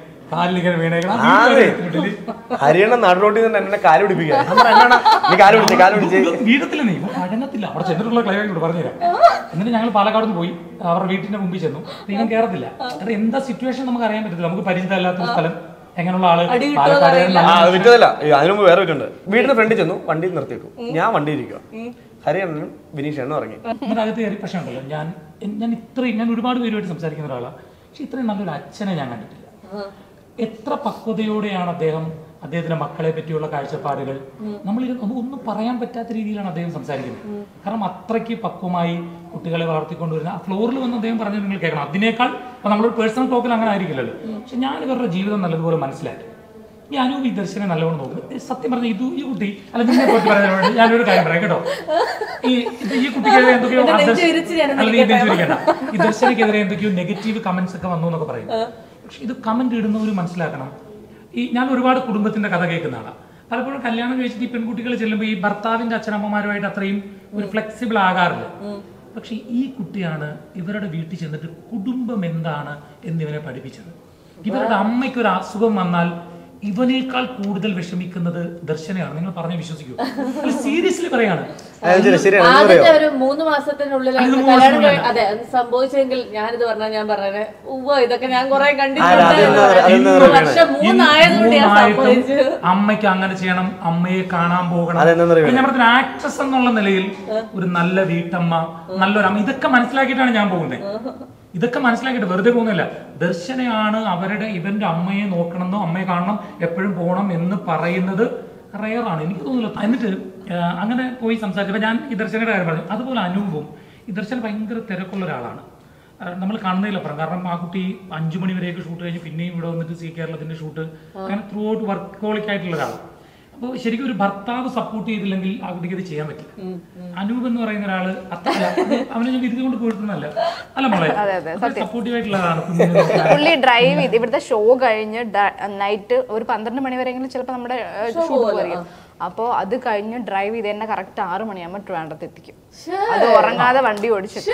നടുറോട്ടിൽ നിന്ന് എന്നെ കാൽ പിടിപ്പിക്കാം ഞാൻ പറഞ്ഞു, "അണ്ണാ, നീ കാൽ പിടിച്ച് കാൽ പിടിച്ച്. വീഴത്തില്ല നീ. പഠനത്തില്ല അവിടെ ചെന്നിട്ടുള്ള ക്ലൈമാക്സ് കൂടെ പറഞ്ഞുതരാം. എന്നിട്ട് ഞങ്ങൾ പാലക്കാട് പോയി. അവരുടെ വീട്ടിന്റെ മുമ്പിൽ ചെന്നു. ഇവൻ കയറത്തില്ല എന്താ സിറ്റുവേഷൻ നമുക്ക് അറിയാൻ പറ്റത്തില്ല. നമുക്ക് പരിചിതമല്ലാത്ത സ്ഥലം. എങ്ങനെയുള്ള ആൾ? വിറ്റതല്ല. അതിനു മുമ്പ് വേറെ വിറ്റുണ്ട്. വീടിന്റെ ഫ്രണ്ട് ചെന്നു വണ്ടി നിർത്തിയിട്ടു. ഞാൻ വണ്ടി ഇരിക്കുക ഹരിയണ്ണനും ബിനീഷ് എണ്ണും ഇറങ്ങി. അതിനകത്ത് അകത്ത് കയറി പ്രശ്നം ഉണ്ടല്ലോ ഞാൻ ഞാൻ ഇത്രയും ഞാൻ ഒരുപാട് പേരുമായിട്ട് സംസാരിക്കുന്ന ഒരാളാണ് പക്ഷെ ഇത്രയും നല്ലൊരു അച്ഛനെ ഞാൻ കണ്ടിട്ടില്ല. എത്ര പക്വതയോടെയാണ് അദ്ദേഹം അദ്ദേഹത്തിന്റെ മക്കളെ പറ്റിയുള്ള കാഴ്ചപ്പാടുകൾ. നമ്മൾ ഒന്നും പറയാൻ പറ്റാത്ത രീതിയിലാണ് അദ്ദേഹം സംസാരിക്കുന്നത്. കാരണം അത്രയ്ക്ക് പക്വമായി കുട്ടികളെ വളർത്തിക്കൊണ്ടുവരുന്ന ആ ഫ്ലോറിൽ വന്ന് അദ്ദേഹം പറഞ്ഞത് നിങ്ങൾ കേൾക്കണം. അതിനേക്കാൾ ഇപ്പൊ നമ്മളൊരു പേഴ്സണൽ ടോക്കിൽ അങ്ങനെ ആയിരിക്കില്ലല്ലോ. പക്ഷെ ഞാൻ ഇവരുടെ ജീവിതം നല്ലതുപോലെ മനസ്സിലാക്കി. ഈ അനൂപ് ഈ ദർശനെ നല്ലവണ്ണം നോക്കും. സത്യം പറഞ്ഞ ഇത് ഈ കുട്ടി അല്ല നിന്നെ കുറിച്ച് പറയാൻ ഞാനൊരു കാര്യം പറയാം കേട്ടോ. ഈ ഇത് ഈ കുട്ടിക്കെതിരെ (laughs) എന്തൊക്കെയോ. ഈ ദർശനക്കെതിരെ എന്തൊക്കെയോ നെഗറ്റീവ് കമന്റ്സ് ഒക്കെ വന്നു എന്നൊക്കെ പറയും. പക്ഷെ ഇത് കമന്റ് ഇടുന്നവർ മനസ്സിലാക്കണം. ഈ ഞാൻ ഒരുപാട് കുടുംബത്തിന്റെ കഥ കേൾക്കുന്ന ആളാണ് പലപ്പോഴും കല്യാണം കഴിച്ചിട്ട് ഈ പെൺകുട്ടികൾ ചെല്ലുമ്പോൾ ഈ ഭർത്താവിന്റെ അച്ഛനമ്മമാരുമായിട്ട് അത്രയും ഒരു ഫ്ലെക്സിബിൾ ആകാറില്ല. പക്ഷെ ഈ കുട്ടിയാണ് ഇവരുടെ വീട്ടിൽ ചെന്നിട്ട് കുടുംബം എന്താണ് എന്നിവനെ പഠിപ്പിച്ചത്. ഇവരുടെ അമ്മയ്ക്ക് ഒരു അസുഖം വന്നാൽ ഇവനേക്കാൾ കൂടുതൽ വിഷമിക്കുന്നത് ദർശനയാണ്. നിങ്ങൾ പറഞ്ഞ് വിശ്വസിക്കൂ. (laughs) സീരിയസ്ലി പറയാണ്. ആദ്യത്തെ ഒരു മൂന്ന് മാസത്തിനുള്ളിൽ അത് കല്യാണം അതെ സംഭവിച്ചെങ്കിൽ ഞാനിത് പറഞ്ഞാൽ ഞാൻ പറഞ്ഞത് ഉവ്വ ഇതൊക്കെ ഞാൻ കുറെ കണ്ടിട്ടുണ്ട്. വർഷം മൂന്നായതുകൊണ്ട് ഞാൻ സംഭവിച്ചു അമ്മയ്ക്ക് അങ്ങനെ ചെയ്യണം അമ്മയെ കാണാൻ പോകണം? ഞാൻ പറഞ്ഞ ആക്ട്രസ് എന്നുള്ള നിലയിൽ ഒരു നല്ല വീട്ടമ്മ നല്ലൊരു അമ്മ. ഇതൊക്കെ മനസ്സിലാക്കിയിട്ടാണ് ഞാൻ പോകുന്നത് ഇതൊക്കെ മനസ്സിലാക്കിയിട്ട് വെറുതെ പോകുന്നില്ല. ദർശനയാണ് അവരുടെ ഇവന്റെ അമ്മയെ നോക്കണമെന്നോ അമ്മയെ കാണണം എപ്പോഴും പോകണം എന്ന് പറയുന്നത് റയറാണ് എനിക്ക് തോന്നുന്നില്ല. എന്നിട്ട് അങ്ങനെ പോയി സംസാരിച്ചപ്പോൾ ഞാൻ ഈ ദർശനയുടെ കാര്യം പറഞ്ഞു. അതുപോലെ അനൂപും ഈ ദർശൻ ഭയങ്കര തിരക്കുള്ള ഒരാളാണ്. നമ്മൾ കാണുന്നതിലപ്പുറം. കാരണം ആ കുട്ടി അഞ്ചു മണി വരെയൊക്കെ ഷൂട്ട് കഴിഞ്ഞ് പിന്നെയും ഇവിടെ വന്നിട്ട് സി കേരളത്തിന്റെ ഷൂട്ട് അങ്ങനെ ത്രൂ ഔട്ട് വർക്ക് ആയിട്ടുള്ള ഒരാളാണ് അപ്പോൾ ശരിക്കും ഒരു ഭർത്താവ് സപ്പോർട്ട് ചെയ്തില്ലെങ്കിൽ ആ കുട്ടിക്ക് അത് ചെയ്യാൻ പറ്റില്ല. അനൂപ് എന്ന് പറയുന്ന ഒരാൾ അത്ര അവനെ ഞാൻ ഇത് കൊണ്ട് പോയിരുന്നല്ല അല്ല മോളെ (laughs) സപ്പോർട്ടീവ് ആയിട്ടുള്ളതാണ് (laughs) കുഞ്ഞിനെ നോക്കാൻ. ഡ്രൈവ് ചെയ്ത് ഇവിടുത്തെ ഷോ കഴിഞ്ഞ് നൈറ്റ് ഒരു പന്ത്രണ്ട് മണി വരെയെങ്കിലും ചിലപ്പോൾ നമ്മുടെ ഷൂട്ട് പോയിരിക്കും അപ്പോൾ അത് കഴിഞ്ഞ് ഡ്രൈവ് ചെയ്ത് തന്നെ കറക്റ്റ് ആറ് മണിയാകുമ്പോൾ ട്രിവാൻഡ്രത്ത് എത്തിക്കും. അത് ഉറങ്ങാതെ വണ്ടി ഓടിച്ചിട്ട്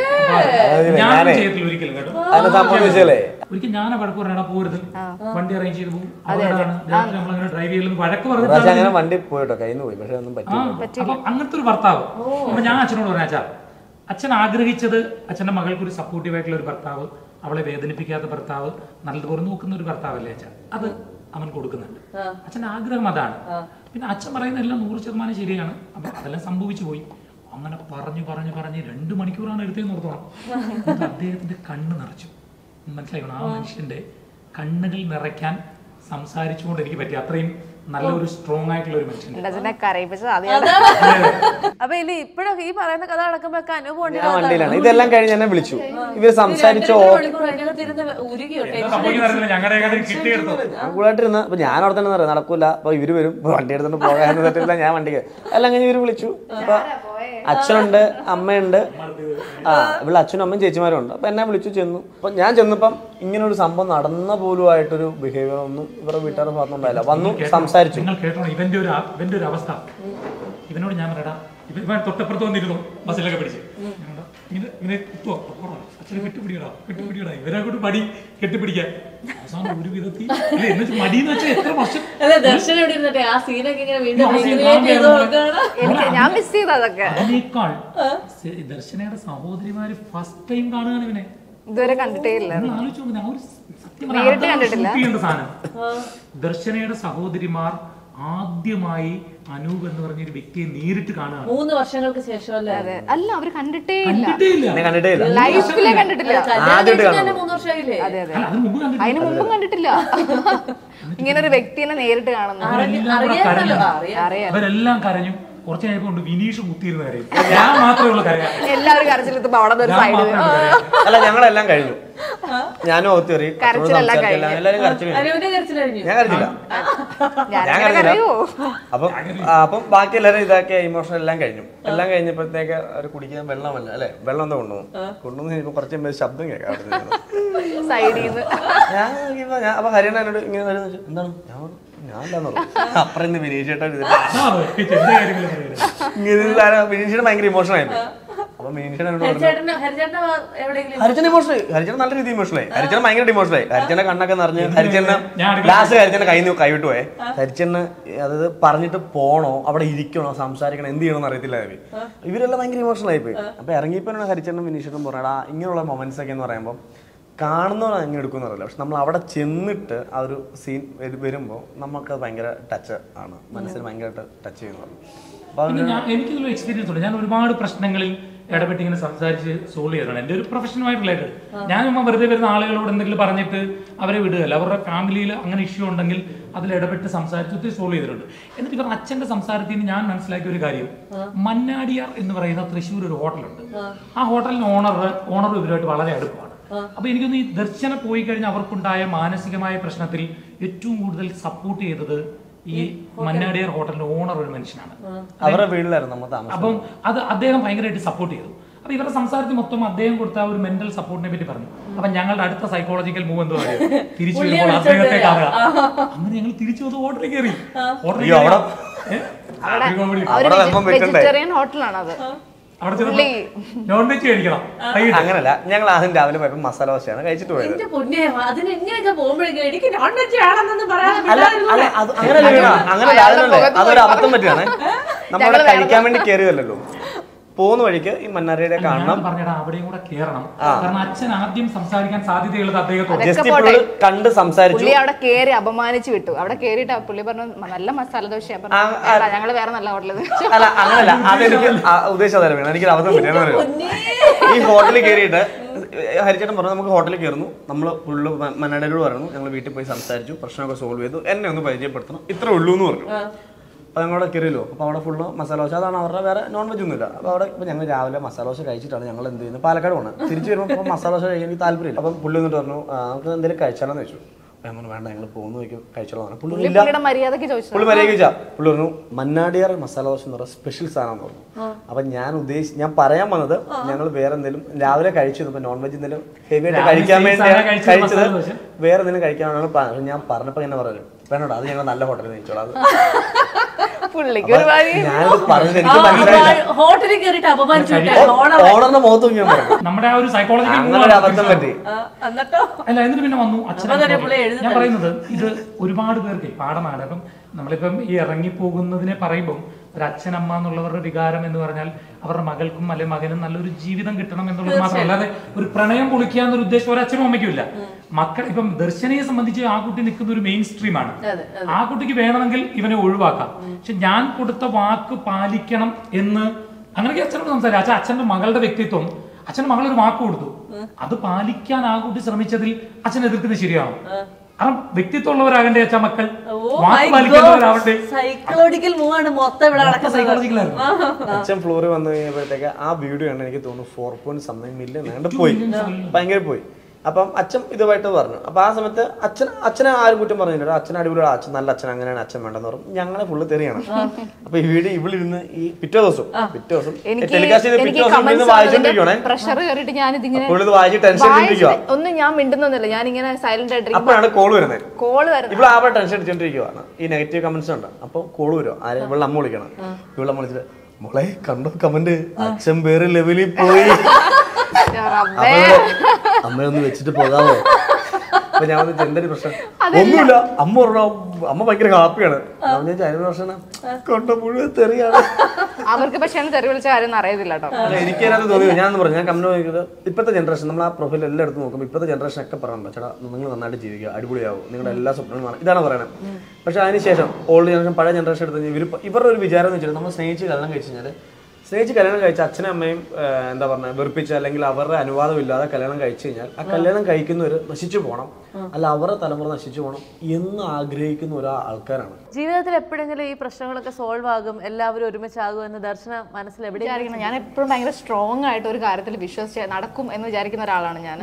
വണ്ടി പോയിട്ടോ കയ്യിൽ പോയി. പക്ഷെ ഒന്നും പറ്റില്ല അപ്പൊ അങ്ങനത്തെ ഒരു ഭർത്താവ്. അപ്പൊ ഞാൻ അച്ഛനോട് പറഞ്ഞ അച്ഛാ അച്ഛൻ ആഗ്രഹിച്ചത് അച്ഛന്റെ മകൾക്ക് ഒരു സപ്പോർട്ടീവ് ആയിട്ടുള്ള ഒരു ഭർത്താവ് അവളെ വേദനിപ്പിക്കാത്ത ഭർത്താവ് നല്ലതുപോലെ നോക്കുന്ന ഒരു ഭർത്താവല്ലേ അച്ഛൻ അത് അവൻ കൊടുക്കുന്നുണ്ട്. അച്ഛന്റെ ആഗ്രഹം അതാണ്. പിന്നെ അച്ഛൻ പറയുന്ന എല്ലാം നൂറ് ശതമാനം ശരിയാണ്. അപ്പൊ അതെല്ലാം സംഭവിച്ചു പോയി. അങ്ങനെ പറഞ്ഞു പറഞ്ഞു പറഞ്ഞ് രണ്ട് മണിക്കൂറാണ് എടുത്തതെന്ന് ഓർത്തോണം അദ്ദേഹത്തിന്റെ കണ്ണ് നിറച്ചു. മനസ്സിലാക്കണം ആ മനുഷ്യന്റെ കണ്ണുകൾ നിറയ്ക്കാൻ സംസാരിച്ചുകൊണ്ട് എനിക്ക് പറ്റി. അത്രയും നല്ലൊരു സ്ട്രോങ് ആയിട്ടുള്ള ഒരു അപ്പൊ ഇനി ഇപ്പോഴൊക്കെ ഈ പറയുന്ന കഥ അനുഭവം വണ്ടിയിലാണ്. ഇതെല്ലാം കഴിഞ്ഞ് എന്നെ വിളിച്ചു. ഇവർ സംസാരിച്ചോ കൂടായിട്ടിരുന്ന് അപ്പൊ ഞാൻ അവിടെ തന്നെ നടക്കൂല. അപ്പൊ ഇവർ വരും. വണ്ടി എടുത്തോണ്ട് പോകാൻ പറ്റില്ല ഞാൻ വണ്ടിക്ക് എല്ലാം കഴിഞ്ഞ് ഇവർ വിളിച്ചു. അപ്പൊ അച്ഛനുണ്ട് അമ്മയുണ്ട്. ആ ഇവിടെ അച്ഛനും അമ്മയും ചേച്ചിമാരും ഉണ്ട്. അപ്പൊ എന്നെ വിളിച്ചു ചെന്നു. അപ്പൊ ഞാൻ ചെന്നപ്പം ഇങ്ങനെ ഒരു സംഭവം നടന്ന പോലും ആയിട്ടൊരു ബിഹേവിയർ ഒന്നും ഇവരുടെ വീട്ടുകാർ പറഞ്ഞിട്ടുണ്ടായില്ല വന്നു സംസാരിച്ചു. നിങ്ങൾ കേട്ടോ ഇവന്റെ ഒരു ഇവന്റെ ഒരു അവസ്ഥ. ഇവനോട് ഞാൻ പറയടാ ഇവൻ തൊട്ടപ്പുറത്ത് വന്നിരുന്നു ബസ്സിലൊക്കെ പിടിച്ച്. ഇങ്ങനെ ഇങ്ങനെ കുത്തുവാ അപ്പുറം അച്ഛനെ കെട്ടിപ്പിടിയടാ കെട്ടിപ്പിടിയടാ. ഇവരെ കൊണ്ട് മടി കെട്ടിപ്പിടിക്കാൻ. അവസാനം ഒരു വിധത്തിൽ എന്ന് വെച്ചാൽ മടി എന്ന് വെച്ചാൽ എത്ര വർഷം അല്ലെ അതിനേക്കാൾ ദർശനയുടെ സഹോദരിമാര് ഫസ്റ്റ് ടൈം കാണുകയാണ് ഇവനെ. ഇതുവരെ കണ്ടിട്ടേ ഇല്ല ആലോചിച്ച് ദർശനയുടെ സഹോദരിമാർ ആദ്യമായി അനൂപ് എന്ന് പറഞ്ഞൊരു വ്യക്തിയെ നേരിട്ട് കാണുക മൂന്ന് വർഷങ്ങൾക്ക് ശേഷം അല്ല അവർ കണ്ടിട്ടേ കണ്ടിട്ടില്ല ലൈഫിലെ കണ്ടിട്ടില്ല. അതിന് മുമ്പും കണ്ടിട്ടില്ല. ഇങ്ങനെ ഒരു വ്യക്തിനെ നേരിട്ട് കാണുന്നു. അവരെല്ലാം കരഞ്ഞു. ആ, അറിയാം അറിയാം. അവരെല്ലാം കരഞ്ഞു. കുറച്ച് കഴിഞ്ഞപ്പോ കൊണ്ട് വിനീഷ് കുത്തിയിരുന്ന കരയും. ഞാൻ മാത്രമേ ഉള്ളൂ കരയാ എല്ലാവരും കരച്ചിലെത്തുമ്പോ അവിടെ. അല്ല ഞങ്ങളെല്ലാം കഴിഞ്ഞു. ഞാനും. എല്ലാവരും കരച്ചിൽ ഞാൻ കരച്ചില്ല ഞാൻ അപ്പം അപ്പം ബാക്കി എല്ലാവരും ഇതാക്കിയ ഇമോഷൻ എല്ലാം കഴിഞ്ഞു എല്ലാം കഴിഞ്ഞപ്പോഴത്തേക്ക് അവർ കുടിക്കാൻ വെള്ളമല്ല അല്ലെ വെള്ളം എന്താ കൊണ്ടുപോകും കൊണ്ടുവന്ന് കഴിഞ്ഞപ്പോൾ കുറച്ച് ശബ്ദം കേൾക്കാം ഞാൻ അപ്പൊ ഹരിയാന എന്നോട് ഇങ്ങനെ വരുന്ന എന്താണ് ഞാൻ അപ്പുറം വിനീഷ് ചേട്ടാ. ഇങ്ങനെ വിനീഷ് ഭയങ്കര ഇമോഷൻ ആയിരുന്നു ഹരിച്ചേട്ടൻ ഇമോഷണൽ ഹരിച്ചൻ നല്ല രീതിയിൽ ഇമോഷണലായി ഹരിച്ചൻ ഭയങ്കര ഇമോഷണലായി ഹരിച്ചന്റെ കണ്ണൊക്കെ നിറഞ്ഞ് അടുക്കള- ലാസ്റ്റ് ഹരിച്ചന്റെ കൈ കൈവിട്ട് പോയെ. ഹരിച്ചന് അതായത് പറഞ്ഞിട്ട് പോണോ അവിടെ ഇരിക്കണോ സംസാരിക്കണോ എന്ത് ചെയ്യണമെന്ന് അറിയത്തില്ല രവി. ഇവരെല്ലാം ഭയങ്കര ഇമോഷണൽ ആയി പോയി. അപ്പൊ ഇറങ്ങിയപ്പോഴാണ് ഹരിച്ചനും വിനീഷനും പറഞ്ഞാ ഇങ്ങനെയുള്ള മൊമെന്റ്സ് ഒക്കെ എന്ന് പറയുമ്പോൾ കാണുന്നവർ അങ്ങനെ എടുക്കുന്ന അറിയില്ല. പക്ഷെ നമ്മൾ അവിടെ ചെന്നിട്ട് ആ ഒരു സീൻ വരുമ്പോൾ നമുക്ക് ഭയങ്കര ടച്ച് ആണ്. മനസ്സിൽ ഭയങ്കരമായിട്ട് ടച്ച് ചെയ്യുന്നത്. ഞാൻ എക്സ്പീരിയൻസ് ഉണ്ട്. ഞാൻ ഒരുപാട് പ്രശ്നങ്ങളിൽ ഇടപെട്ട് ഇങ്ങനെ സംസാരിച്ച് സോൾവ് ചെയ്തതാണ്. എന്റെ ഒരു പ്രൊഫഷനുമായി റിലേറ്റഡ് ഞാൻ ചുമ്മാ വെറുതെ വരുന്ന ആളുകളോട് എന്തെങ്കിലും പറഞ്ഞിട്ട് അവരെ വിടുകയല്ല. അവരുടെ ഫാമിലിയിൽ അങ്ങനെ ഇഷ്യൂ ഉണ്ടെങ്കിൽ അതിൽ ഇടപെട്ട് സംസാരിച്ച് ഒത്തിരി സോൾവ് ചെയ്തിട്ടുണ്ട്. എന്നിട്ട് ഇവർ അച്ഛന്റെ സംസാരത്തിൽ നിന്ന് ഞാൻ മനസ്സിലാക്കിയ ഒരു കാര്യം. മന്നാടിയാർ എന്ന് പറയുന്ന തൃശ്ശൂർ ഒരു ഹോട്ടലുണ്ട്. ആ. ഹോട്ടലിന് ഓണർ ഓണർ ഇവരുമായിട്ട് വളരെ അടുപ്പമാണ്. അപ്പൊ എനിക്കൊന്ന് ഈ ദർശനം പോയി കഴിഞ്ഞാൽ അവർക്കുണ്ടായ മാനസികമായ പ്രശ്നത്തിൽ ഏറ്റവും കൂടുതൽ സപ്പോർട്ട് ചെയ്തത് ഈ മന്നാടിയാർ ഹോട്ടലിന്റെ ഓണർ ഒരു മനുഷ്യനാണ്. അവരുടെ വീട്ടിലായിരുന്നു നമ്മൾ താമസം അപ്പം അത് അദ്ദേഹം ഭയങ്കരമായിട്ട് സപ്പോർട്ട് ചെയ്തു. അപ്പൊ ഇവരുടെ സംസാരത്തിൽ മൊത്തം അദ്ദേഹം കൊടുത്ത ഒരു മെന്റൽ സപ്പോർട്ടിനെ പറ്റി പറഞ്ഞു. അപ്പൊ ഞങ്ങളുടെ അടുത്ത സൈക്കോളജിക്കൽ മൂവ് എന്ത് പറയുക തിരിച്ചു വരുമ്പോൾ അദ്ദേഹത്തെ കാണുക. അങ്ങനെ ഞങ്ങൾ തിരിച്ചു വന്ന് ഹോട്ടലിൽ കയറി. ഹോട്ടലിൽ ഹോട്ടലാണ് അത്. അവിടെ നോൺ വെജ് കഴിക്കണം. അങ്ങനല്ല ഞങ്ങൾ ആദ്യം രാവിലെ പോയപ്പോ മസാല ദോശയാണ് കഴിച്ചിട്ട് പോയത്. അങ്ങനെ അതൊരു അബദ്ധം പറ്റിയാണ് നമ്മളവിടെ കഴിക്കാൻ വേണ്ടി കയറിയതല്ലോ പോകുന്ന വഴിക്ക് ഈ മന്നാരയുടെ കാണണം. അവിടെയും കൂടെ കേറണം. കാരണം അച്ഛൻ ആദ്യം സംസാരിക്കാൻ സാധ്യതയുള്ളത് അദ്ദേഹത്തോട്. കണ്ട് സംസാരിച്ചു. അവിടെ കേറി അപമാനിച്ചു വിട്ടു. അവിടെ കേറിയിട്ട് പുള്ളി പറഞ്ഞു നല്ല മസാല ദോശ. ഞങ്ങൾ വേറെ നല്ല ഹോട്ടലിൽ അല്ല (laughs) അങ്ങനല്ല. അതെനിക്ക് ഉദ്ദേശം എനിക്ക് അവസരം ഈ ഹോട്ടലിൽ കയറിയിട്ട് ഹരിച്ചേട്ടൻ പറഞ്ഞു നമുക്ക് ഹോട്ടലിൽ കയറുന്നു നമ്മൾ ഫുള്ള് മന്നാടയിലൂടെ പറഞ്ഞു ഞങ്ങൾ വീട്ടിൽ പോയി സംസാരിച്ചു പ്രശ്നമൊക്കെ സോൾവ് ചെയ്തു. എന്നെ ഒന്ന് പരിചയപ്പെടുത്തണം. ഇത്രേ ഉള്ളൂ എന്ന് പറഞ്ഞു അപ്പോൾ ഞങ്ങളുടെ കിറിയിലോ അപ്പോൾ അവിടെ ഫുള്ള് മസാല ദോശ. അതാണ് അവരുടെ വേറെ നോൺ വെജ് ഒന്നുമില്ല. അപ്പോൾ അവിടെ ഇപ്പോൾ ഞങ്ങൾ രാവിലെ മസാല ദോശ കഴിച്ചിട്ടാണ് ഞങ്ങൾ എന്ത് ചെയ്യുന്നത്? പാലക്കാട് പോകണം തിരിച്ച് വരുമ്പോൾ ഇപ്പോൾ മസാല ദോശ കഴിക്കാൻ എനിക്ക് താല്പര്യമില്ല. അപ്പം പുള്ളി എന്നിട്ട് പറഞ്ഞു നമുക്ക് എന്തെങ്കിലും കഴിച്ചാലോന്ന് ചോദിച്ചു. അപ്പോൾ ഞാൻ പറഞ്ഞു വേണ്ട ഞങ്ങൾ പോകുന്ന വയ്ക്കും. കഴിച്ചോളാം. പറഞ്ഞു. പുള്ളി പുള്ളി ഇല്ല പുള്ളിയുടെ മര്യാദയ്ക്ക് ചോദിച്ചു. പുള്ളി മര്യാദ ചോദിച്ചാൽ പുള്ളി പറഞ്ഞു മന്നാടിയാർ മസാല ദോശ എന്ന് പറയുന്ന സ്പെഷ്യൽ സാധനം പറഞ്ഞു. അപ്പൊ ഞാൻ ഉദ്ദേശിച്ച് ഞാൻ പറയാൻ വന്നത് ഞങ്ങൾ വേറെ എന്തെങ്കിലും രാവിലെ കഴിച്ചു ഇപ്പൊ നോൺ വെജ് എന്തെങ്കിലും ഹെവി ആയിട്ട് കഴിക്കാൻ വേണ്ടി കഴിച്ചത്? വേറെ എന്തെങ്കിലും കഴിക്കാനാണ് പ്ലാൻ. ഞാൻ പറഞ്ഞപ്പോൾ എന്നെ പറഞ്ഞു. വേണോടാ അത് ഞങ്ങൾ നല്ല ഹോട്ടലിൽ പുള്ളിക്ക് കയറിയിട്ട് അപമാനിച്ചു ഓണറിന്റെ മുഖത്ത് നോക്കി ഞാൻ പറഞ്ഞു നമ്മുടെ ആ ഒരു സൈക്കോളജിക്കൽ അങ്ങനെ ഒരു അബദ്ധം പറ്റി. ആ, എന്നിട്ടോ? അല്ല എന്നിട്ട് പിന്നെ വന്നു അച്ഛനെ അപ്പൊ തന്നെ പുള്ളി എഴുതി ഞാൻ പറയുന്നത് ഇത് ഒരുപാട് പേർക്ക് പാഠമാണ് അപ്പം നമ്മളിപ്പം ഈ ഇറങ്ങിപ്പോകുന്നതിനെ പറയുമ്പോൾ ഒരു അച്ഛനമ്മ എന്നുള്ളവരുടെ വികാരം എന്ന് പറഞ്ഞാൽ അവരുടെ മകൾക്കും അല്ലെ മകനും നല്ലൊരു ജീവിതം കിട്ടണം എന്നുള്ളത് മാത്രമല്ല അല്ലാതെ ഒരു പ്രണയം പൊളിക്കുക എന്നൊരു ഉദ്ദേശം ഒരു അച്ഛനും അമ്മയ്ക്കും ഇല്ല. മക്കൾ ഇപ്പം ദർശനയെ സംബന്ധിച്ച് ആ കുട്ടി നിൽക്കുന്ന ഒരു മെയിൻ സ്ട്രീമാണ് ആ കുട്ടിക്ക് വേണമെങ്കിൽ ഇവനെ ഒഴിവാക്കാം. പക്ഷെ ഞാൻ കൊടുത്ത വാക്ക് പാലിക്കണം എന്ന് അങ്ങനെ അച്ഛനോട് സംസാരിക്കാം അച്ഛൻ അച്ഛന്റെ മകളുടെ വ്യക്തിത്വം അച്ഛൻ മകളൊരു വാക്ക് കൊടുത്തു. അത് പാലിക്കാൻ ആ കുട്ടി ശ്രമിച്ചതിൽ അച്ഛൻ എതിർക്കുന്നത് ശരിയാണോ? കാരണം വ്യക്തിത്വമുള്ളവരാകണ്ടേ അച്ഛാ മക്കൾ? വാക്ക് പാലിക്കുന്നവരാവണ്ടേ സൈക്കോളജിക്കൽ മൂവാണ് മൊത്തം ഇവിടെ നടക്കുന്നത്. അച്ഛൻ ഫ്ലോറിൽ വന്നു കഴിഞ്ഞപ്പോഴത്തേക്ക് ആ വീഡിയോ ആണ് എനിക്ക് തോന്നുന്നു ഫോർ പോയിന്റ് സംതിങ് മില്യൺ വേണ്ട പോയി. ഭയങ്കര പോയി. അപ്പം അച്ഛൻ ഇതുമായിട്ട് പറഞ്ഞു. അപ്പം ആ സമയത്ത് അച്ഛൻ അച്ഛനെ ആരും കുറ്റം പറഞ്ഞില്ല അച്ഛൻ അടിപൊളിയാണ് അച്ഛൻ നല്ല അച്ഛൻ അങ്ങനെയാണ് അച്ഛൻ വേണ്ടെന്ന് പറഞ്ഞു. ഞങ്ങളെ ഫുള്ള് തെറിയാണ്. അപ്പൊ ഈ വീട് ഇവിളിരുന്ന് ഈ പിറ്റേ ദിവസം പിറ്റേ ദിവസം ടെലികാസ്റ്റ് ചെയ്ത് പിറ്റേ ദിവസം ഇരുന്ന് വായിച്ചോണ്ടിരിക്കണേ പ്രഷർ കയറിയിട്ട് ഞാൻ ഇതിങ്ങനെ ഇത് വായിച്ച് ടെൻഷൻ ഒന്നും ഞാൻ മിണ്ടുന്നില്ല ഞാൻ ഇങ്ങനെ സൈലന്റ് ആയിട്ട് അപ്പോഴാണ് കോൾ വരുന്നത്. കോൾ വരുന്നത്. ഇവിടെ ആ ടെൻഷൻ അടിച്ചോണ്ടിരിക്കുവാണ്. ഈ നെഗറ്റീവ് കമന്റ്സ് ഉണ്ട്. അപ്പൊ കോൾ വരും. ആരെ? ഇവിടെ അമ്മ വിളിക്കണം. ഇവിടെ അമ്മ വിളിച്ചിട്ട് മോളെ കണ്ടോ കമന്റ് അച്ഛൻ വേറെ ലെവലിൽ പോയി. (laughs) അമ്മയൊന്ന് വെച്ചിട്ട് പോകാമോ? അപ്പൊ ഞാൻ വന്നിട്ട് എന്തൊരു പ്രശ്നം? ഒന്നുമില്ല. അമ്മ പറഞ്ഞു അമ്മ ഭയങ്കര ഹാപ്പിയാണ്. ഞാൻ അതിന് പ്രശ്നം കൊണ്ട മുഴുവൻ തെറിയാണ്. അവർക്ക് പക്ഷെ തെറി വിളിച്ച കാര്യം അറിയത്തില്ല കേട്ടോ. അല്ല, എനിക്ക് അതിനകത്ത് തോന്നിയത് ഞാൻ പറഞ്ഞു ഞാൻ കമ്പനി നോക്കിയത് ഇപ്പോഴത്തെ ജനറേഷൻ നമ്മൾ ആ പ്രൊഫൈൽ എല്ലാം എടുത്ത് നോക്കുമ്പോൾ ഇപ്പോഴത്തെ ജനറേഷൻ ഒക്കെ പറയണം ചേട്ടാ നിങ്ങൾ നന്നായിട്ട് ജീവിക്കുക അടിപൊളിയാവും നിങ്ങളുടെ എല്ലാ സ്വപ്നങ്ങളും കാണാം. ഇതാണ് പറയുന്നത് പക്ഷെ അതിനുശേഷം ഓൾഡ് ജനറേഷൻ പഴയ ജനറേഷൻ എടുത്ത് കഴിഞ്ഞാൽ ഇവർ ഇവരുടെ ഒരു വിചാരം എന്ന് വെച്ചാൽ നമ്മൾ സ്നേഹിച്ച് കല്യാണം കഴിച്ചു കഴിഞ്ഞാൽ സ്നേഹിച്ച് കല്യാണം കഴിച്ച അച്ഛനും അമ്മയും എന്താ പറയുക വെറുപ്പിച്ച് അല്ലെങ്കിൽ അവരുടെ അനുവാദം ഇല്ലാതെ കല്യാണം കഴിച്ചു കഴിഞ്ഞാൽ ആ കല്യാണം കഴിക്കുന്നവർ നശിച്ചു പോകണം അല്ല അവരുടെ തലമുറ നശിച്ചു പോകണം എന്ന് ആഗ്രഹിക്കുന്ന ഒരു ആൾക്കാരാണ്. ജീവിതത്തിൽ എപ്പോഴെങ്കിലും ഈ പ്രശ്നങ്ങളൊക്കെ സോൾവ് ആകും എല്ലാവരും ഒരുമിച്ചാകും എന്ന് ദർശന മനസ്സിൽ എവിടെ ഞാൻ എപ്പോഴും ഭയങ്കര സ്ട്രോങ് ആയിട്ട് ഒരു കാര്യത്തിൽ വിശ്വസിച്ച് നടക്കും എന്ന് വിചാരിക്കുന്ന ഒരാളാണ് ഞാൻ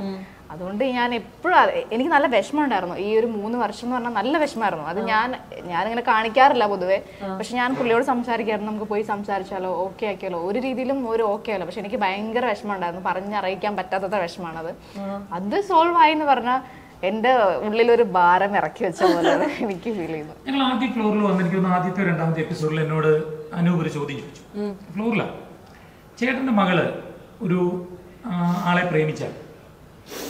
അതുകൊണ്ട് ഞാൻ എപ്പോഴും എനിക്ക് നല്ല വിഷമം ഉണ്ടായിരുന്നു ഈ ഒരു മൂന്ന് വർഷം എന്ന് പറഞ്ഞാൽ നല്ല വിഷമമായിരുന്നു. അത് ഞാൻ ഞാൻ ഞാനിങ്ങനെ കാണിക്കാറില്ല പൊതുവെ. പക്ഷെ ഞാൻ പുള്ളിയോട് സംസാരിക്കായിരുന്നു. നമുക്ക് പോയി സംസാരിച്ചാലോ ഓക്കെ ആക്കിയാലോ. ഒരു രീതിയിലും ഒരു ഓക്കെ ആലോ പക്ഷെ എനിക്ക് ഭയങ്കര വിഷമം ഉണ്ടായിരുന്നു പറഞ്ഞറിയിക്കാൻ പറ്റാത്ത വിഷമമാണത്. അത് സോൾവ് ആയി എന്ന് പറഞ്ഞാൽ എന്റെ ഉള്ളിൽ ഒരു ഭാരം ഇറക്കി വെച്ച പോലെ (laughs) എനിക്ക് ഫീൽ ചെയ്യുന്നു ഞങ്ങൾ ആദ്യ ഫ്ലോറിൽ വന്നിരിക്കുന്ന ആദ്യത്തെ രണ്ടാമത്തെ എപ്പിസോഡിൽ എന്നോട് അനൂപ് ഒരു ചോദ്യം ചോദിച്ചു. ഫ്ലോറിലാണ് ചേട്ടന്റെ മകൾ ഒരു ആളെ പ്രേമിച്ച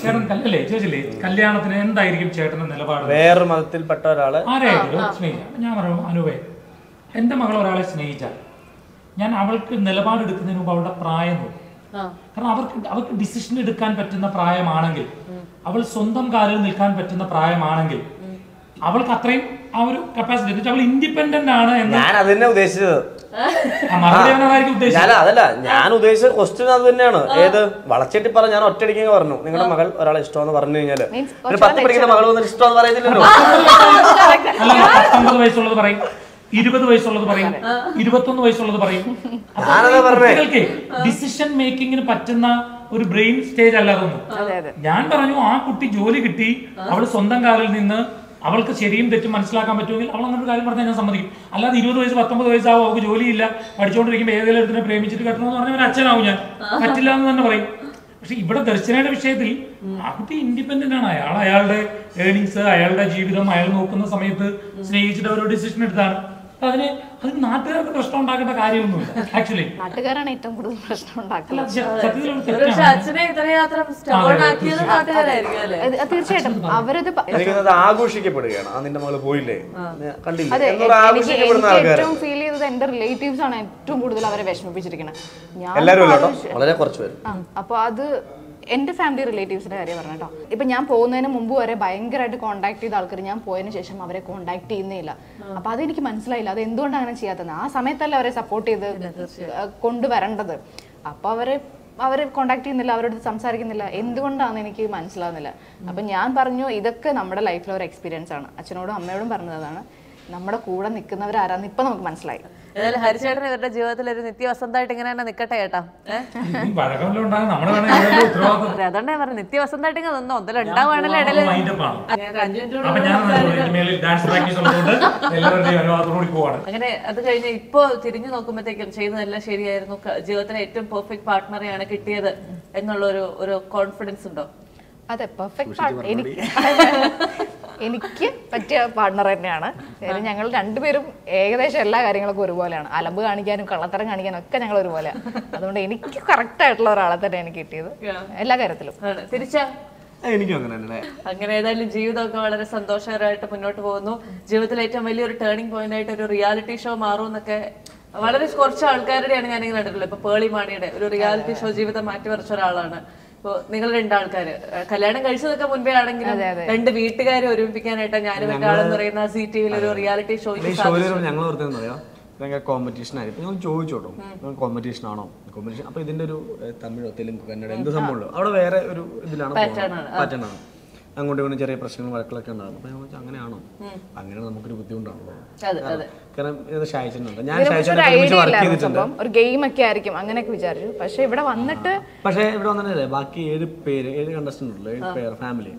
ചേട്ടൻ കല്ലല്ലേ? ചോദിച്ചില്ലേ കല്യാണത്തിന് എന്തായിരിക്കും ചേട്ടന്റെ നിലപാട്? വേറൊരു മതത്തിൽപ്പെട്ട ഒരാൾ. ആരായാലും സ്നേഹിക്കാം ഞാൻ പറയും അനുവേ. എന്റെ മകൾ ഒരാളെ സ്നേഹിച്ചാൽ ഞാൻ അവൾക്ക് നിലപാടെടുക്കുന്നതിന് മുമ്പ് അവളുടെ പ്രായം നോക്കും. കാരണം അവർക്ക് അവർക്ക് ഡിസിഷൻ എടുക്കാൻ പറ്റുന്ന പ്രായമാണെങ്കിൽ അവൾ സ്വന്തം കാലിൽ നിൽക്കാൻ പറ്റുന്ന പ്രായമാണെങ്കിൽ അവൾക്ക് അത്രയും ആ ഒരു കപ്പാസിറ്റി അവൾ ഇൻഡിപെൻഡന്റ് ആണ് എന്ന് ഞാൻ അതന്നെ തന്നെ ഉദ്ദേശിച്ചത്. ഞാൻ അതല്ല ഞാൻ ഉദ്ദേശിച്ച ക്വസ്റ്റ്യൻ അത് തന്നെയാണ്. ഏത്? വളച്ചെട്ടി പറഞ്ഞ ഞാൻ ഒറ്റയടിക്ക് പറഞ്ഞു. നിങ്ങളുടെ മകൾ ഒരാളെ ഇഷ്ടമെന്ന് പറഞ്ഞു കഴിഞ്ഞാൽ. പത്ത് പഠിക്കുന്ന മകൾ വന്നിട്ട് ഇഷ്ടമെന്ന് പറയുന്നില്ലല്ലോ (laughs) അല്ല പത്തൊമ്പത് വയസ്സുള്ളത് പറയും. ഇരുപത് വയസ്സുള്ളത് പറയും. ഇരുപത്തൊന്ന് വയസ്സുള്ളത് പറയും. കുട്ടികൾക്ക്. ഡിസിഷൻ മേക്കിങ്ങിന് പറ്റുന്ന ഒരു ബ്രെയിൻ സ്റ്റേജ് അല്ലാതൊന്നും അതെ അതെ. ഞാൻ പറഞ്ഞു ആ കുട്ടി ജോലി കിട്ടി. അവൾ സ്വന്തം കാലിൽ നിന്ന് അവൾക്ക് ശരിയും തെറ്റും മനസ്സിലാക്കാൻ പറ്റുമെങ്കിൽ അവൾ അങ്ങനെ ഒരു കാര്യം പറഞ്ഞാൽ ഞാൻ സമ്മതിക്കും. അല്ലാതെ ഇരുപത് വയസ്സ് പത്തൊമ്പത് വയസ്സാവും അവൾക്ക് ജോലിയില്ല പഠിച്ചുകൊണ്ടിരിക്കുമ്പോൾ ഏതെങ്കിലും ഒരുത്തിനെ പ്രേമിച്ചിട്ട് കെട്ടണമെന്ന് പറഞ്ഞാൽ ഒരു അച്ഛനാവും ഞാൻ. പറ്റില്ല എന്ന് തന്നെ പറയും. പക്ഷെ ഇവിടെ ദർശനയുടെ വിഷയത്തിൽ ആ കുട്ടി ഇൻഡിപെൻഡന്റ് ആണ്. അയാൾ അയാളുടെ ഏണിങ്സ് അയാളുടെ ജീവിതം അയാൾ നോക്കുന്ന സമയത്ത് സ്നേഹിച്ചിട്ട് അവരൊരു ഡിസിഷൻ എടുത്താണ്. അതിന് അതിന് നാട്ടുകാർക്ക് പ്രശ്നം ഉണ്ടാക്കേണ്ട കാര്യമൊന്നുമില്ല. ആക്ച്വലി നാട്ടുകാരാണ് ഏറ്റവും കൂടുതൽ പ്രശ്നം ഉണ്ടാക്കുന്നത് തീർച്ചയായിട്ടും. അവരത് ആഘോഷിക്കപ്പെടുകയാണ്. ആ നിന്റെ മകൾ പോയില്ലേ? കണ്ടില്ല? ഏറ്റവും ഫീൽ ചെയ്തത് എന്റെ റിലേറ്റീവ്സ് ആണ് ഏറ്റവും കൂടുതൽ അവരെ വിഷമിപ്പിച്ചിരിക്കുന്നത് ഞാൻ വളരെ കുറച്ച് പേര്. ആ അപ്പൊ അത് എന്റെ ഫാമിലി റിലേറ്റീവ്സിന്റെ കാര്യം പറഞ്ഞു കേട്ടോ. ഇപ്പം ഞാൻ പോകുന്നതിന് മുമ്പ് വരെ ഭയങ്കരമായിട്ട് കോൺടാക്ട് ചെയ്ത ആൾക്കാർ ഞാൻ പോയതിന് ശേഷം അവരെ കോൺടാക്ട് ചെയ്യുന്നില്ല അപ്പം അതെനിക്ക് മനസ്സിലായില്ല. അത് എന്തുകൊണ്ടാണ് അങ്ങനെ ചെയ്യാത്തത്? ആ സമയത്തല്ല അവരെ സപ്പോർട്ട് ചെയ്ത് കൊണ്ടുവരേണ്ടത്. അപ്പം അവർ അവർ കോൺടാക്ട് ചെയ്യുന്നില്ല അവരോട് സംസാരിക്കുന്നില്ല. എന്തുകൊണ്ടാണെന്ന് എനിക്ക് മനസ്സിലാവുന്നില്ല. അപ്പം ഞാൻ പറഞ്ഞു ഇതൊക്കെ നമ്മുടെ ലൈഫിലെ ഒരു എക്സ്പീരിയൻസ് ആണ്. അച്ഛനോടും അമ്മയോടും പറഞ്ഞതാണ്. നമ്മുടെ കൂടെ നിൽക്കുന്നവരാരാന്ന് ഇപ്പം നമുക്ക് മനസ്സിലായി. ഏതായാലും ഹരിചേട്ടൻ ഇവരുടെ ജീവിതത്തിൽ ഒരു നിത്യവസന്തമായിട്ട് ഇങ്ങനെ തന്നെ നിക്കട്ടെ കേട്ടാ? (laughs) അതുകൊണ്ടാ പറഞ്ഞു നിത്യവസന്തമായിട്ട് ഇങ്ങനെ നിന്നോ? എന്തായാലും ഉണ്ടാവുകയാണല്ലോ ഇടയിൽ അങ്ങനെ അത് കഴിഞ്ഞ് ഇപ്പോ തിരിഞ്ഞു നോക്കുമ്പോഴത്തേക്കും ചെയ്യുന്നതെല്ലാം ശരിയായിരുന്നു. ജീവിതത്തിലെ ഏറ്റവും പെർഫെക്റ്റ് പാർട്ട്ണറെയാണ് കിട്ടിയത് എന്നുള്ള ഒരു ഒരു കോൺഫിഡൻസ് ഉണ്ടോ? അതെ പെർഫെക്റ്റ് എനിക്ക് (laughs) എനിക്ക് പറ്റിയ പാർട്ണർ തന്നെയാണ്. ഞങ്ങൾ രണ്ടുപേരും ഏകദേശം എല്ലാ കാര്യങ്ങളൊക്കെ ഒരുപോലെയാണ്. അലമ്പ് കാണിക്കാനും കള്ളത്തരം കാണിക്കാനും ഒക്കെ ഞങ്ങൾ ഒരുപോലെയാണ് അതുകൊണ്ട് എനിക്ക് കറക്റ്റ് ആയിട്ടുള്ള ഒരാളെ തന്നെ എനിക്ക് കിട്ടിയത്. എല്ലാ കാര്യത്തിലും. തിരിച്ചാ? എനിക്കും അങ്ങനെ തന്നെ. അങ്ങനെ ഏതായാലും ജീവിതമൊക്കെ വളരെ സന്തോഷകരമായിട്ട് മുന്നോട്ട് പോകുന്നു. ജീവിതത്തിൽ ഏറ്റവും വലിയൊരു ടേണിംഗ് പോയിന്റ് ആയിട്ട് ഒരു റിയാലിറ്റി ഷോ മാറും എന്നൊക്കെ വളരെ കുറച്ച് ആൾക്കാരുടെയാണ് ഞാനിങ്ങനെ കണ്ടിട്ടുള്ളത്. ഇപ്പൊ പേളി മാണിയുടെ ഒരു റിയാലിറ്റി ഷോ ജീവിതം മാറ്റിമറിച്ച ഒരാളാണ്. ഇപ്പൊ നിങ്ങൾ രണ്ടാൾക്കാര്. കല്യാണം കഴിച്ചതൊക്കെ മുൻപേ ആണെങ്കിലും രണ്ട് വീട്ടുകാരെ ഒരുമിപ്പിക്കാനായിട്ട് ഞാനും എന്റെ ആളെന്ന് പറയുന്ന സി ടി വിയിൽ ഒരു റിയാലിറ്റി ഷോയ്ക്ക് ഷോയിൽ ഞങ്ങൾ ഭയങ്കര കോമ്പറ്റീഷൻ ആയിരുന്നു ഞാൻ ചോദിച്ചു കേട്ടോ. കോമ്പറ്റീഷൻ ആണോ? കോമ്പറ്റീഷൻ അപ്പൊ ഇതിന്റെ ഒരു തമിഴോ തെലുങ്ക് കന്നഡ എന്ത് സംഭവമുള്ളൂ അവിടെ വേറെ ഒരു ഇതിലാണ് പാറ്റേൺ ആണ്. അങ്ങോട്ടും ഇങ്ങോട്ടും ചെറിയ പ്രശ്നങ്ങൾ വഴക്കുകളൊക്കെ ഉണ്ടാകും. അപ്പൊ ഞാൻ വിചാരിച്ചു, അങ്ങനെയാണോ? അങ്ങനെ നമുക്കൊരു ബുദ്ധിമുട്ടാണല്ലോ കാരണം ഇത് ഷായിച്ചിട്ടുണ്ട് ഞാൻ ഒരു ഗെയിം ഒക്കെ ആയിരിക്കും. അങ്ങനെയൊക്കെ വിചാരിച്ചു. പക്ഷെ ഇവിടെ വന്നിട്ട് പക്ഷേ ഇവിടെ വന്നിട്ടല്ലേ ബാക്കി ഏഴ് പേര് ഏഴ് കണ്ടസ്റ്റന്റ് ഉള്ളൂ ഏഴ് പേര് ഫാമിലി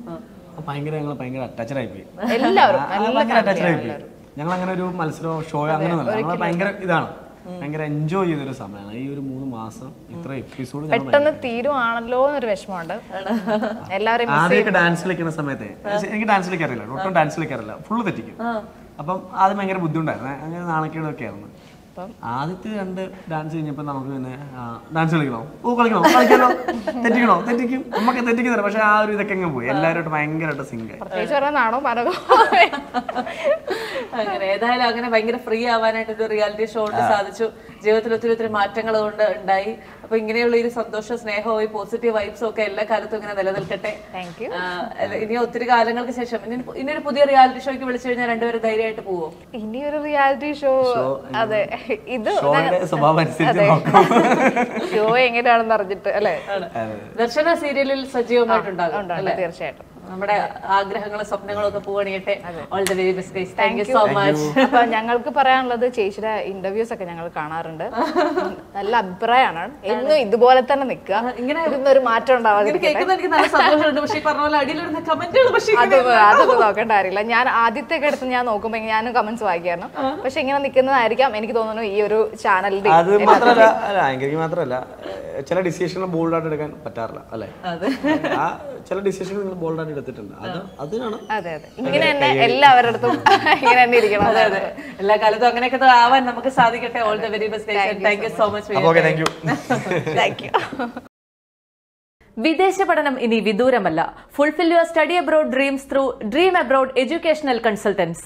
ഭയങ്കര ഞങ്ങൾ ഭയങ്കര അറ്റാച്ചഡ് ആയിപ്പോയി. എല്ലാവരും ഭയങ്കര അറ്റാച്ചഡ് ആയിപ്പോയി. ഞങ്ങൾ അങ്ങനെ ഒരു മത്സരമോ ഷോ അങ്ങനെ ഞങ്ങൾ ഭയങ്കര ഇതാണ്. ഭയങ്കര എൻജോയ് ചെയ്തൊരു സമയമാണ്. ഈ ഒരു മൂന്ന് മാസം ഇത്ര എപ്പിസോഡ് പെട്ടെന്ന് തീരുവാണല്ലോ എന്നൊരു വിഷമമുണ്ട്. എല്ലാവരും ആദ്യമൊക്കെ ഡാൻസ് കളിക്കുന്ന സമയത്തെ എനിക്ക് ഡാൻസ് കളിക്കാറില്ല ഒട്ടും ഡാൻസ് കളിക്കാറില്ല ഫുള്ള് തെറ്റിക്കും. അപ്പം അത് ഭയങ്കര ബുദ്ധിമുട്ടായിരുന്നു. അങ്ങനെ നാണക്കേടൊക്കെ ആയിരുന്നു. ആദ്യത്തെ രണ്ട് ഡാൻസ് കഴിഞ്ഞപ്പോൾ നമുക്ക് പിന്നെ ഡാൻസ് കളിക്കണോ? ഓ കളിക്കണോ? കളിക്കണോ തെറ്റിക്കണോ? തെറ്റിക്കും. നമുക്ക് തെറ്റിക്കുന്നില്ല പക്ഷെ ആ ഒരു ഇതൊക്കെ അങ്ങ് പോയി. എല്ലാവരും ഭയങ്കരമായിട്ട് പ്രത്യേകിച്ച് അങ്ങനെ ഏതായാലും അങ്ങനെ ഭയങ്കര ഫ്രീ ആവാനായിട്ട് ഒരു റിയാലിറ്റി ഷോ കൊണ്ട് സാധിച്ചു. ജീവിതത്തിൽ ഒത്തിരി ഒത്തിരി മാറ്റങ്ങൾ കൊണ്ട് ഉണ്ടായി. അപ്പൊ ഇങ്ങനെയുള്ള ഈ ഒരു സന്തോഷ സ്നേഹവും പോസിറ്റീവ് വൈബ്സും ഒക്കെ എല്ലാ കാലത്തും ഇങ്ങനെ നിലനിൽക്കട്ടെ. ഇനി ഒത്തിരി കാലങ്ങൾക്ക് ശേഷം. ഇനി ഒരു പുതിയ റിയാലിറ്റി ഷോയ്ക്ക് വിളിച്ചു കഴിഞ്ഞാൽ രണ്ടുപേരും ധൈര്യമായിട്ട് പോവോ? ഇനി ഒരു റിയാലിറ്റി ഷോ അതെ. ഇത് സ്വഭാവം അനുസരിച്ച് നോക്കും. ഷോ (laughs) എങ്ങനെയാണെന്ന് അറിഞ്ഞിട്ട് അല്ലെ? ദർശന സീരിയലിൽ സജീവമായിട്ടുണ്ടാകും തീർച്ചയായിട്ടും. നമ്മുടെ ആഗ്രഹങ്ങളും സ്വപ്നങ്ങളും ഒക്കെ പൂവണിയട്ടെ. All the very best thank you so much അപ്പൊ ഞങ്ങൾക്ക് പറയാനുള്ളത് ചേച്ചിയുടെ ഇന്റർവ്യൂസ് ഒക്കെ ഞങ്ങൾ കാണാറുണ്ട്. നല്ല അഭിപ്രായമാണ്. എന്നും ഇതുപോലെ തന്നെ നിൽക്കുക. ഇങ്ങനെ ഒരു മാറ്റം ഉണ്ടാവാതെ അതൊന്നും നോക്കേണ്ട കാര്യമില്ല. ഞാൻ ആദ്യത്തെ ഒക്കെ എടുത്ത് ഞാൻ നോക്കുമ്പോ ഞാനും കമന്റ്സ് വായിക്കായിരുന്നു. പക്ഷെ ഇങ്ങനെ നിൽക്കുന്നതായിരിക്കാം എനിക്ക് തോന്നുന്നു ഈ ഒരു ചാനലിന്റെ അത് മാത്രമല്ല ചില ഡിസിഷൻ ബോൾഡായിട്ട് എടുക്കാൻ പറ്റാറില്ല അല്ലേ? ആ ചില ഡിസിഷൻ നിങ്ങൾ ബോൾഡായിട്ട് എടുത്തിട്ടുണ്ട്. അത് അതിനാണ് അതെ അതെ. ഇങ്ങനെ തന്നെ എല്ലാവരുടെ അടുത്തും ഇങ്ങനെ തന്നെ ഇരിക്കണം. അതെ അതെ. എല്ലാ കാലത്തും അങ്ങനെയൊക്കെ ആവാൻ നമുക്ക് സാധിക്കട്ടെ. All the very best thank you so much അപ്പോൾ okay thank you thank you വിദേശ പഠനം ഇനി വിദൂരമല്ല. Fulfil your study abroad dreams through Dream Abroad educational consultants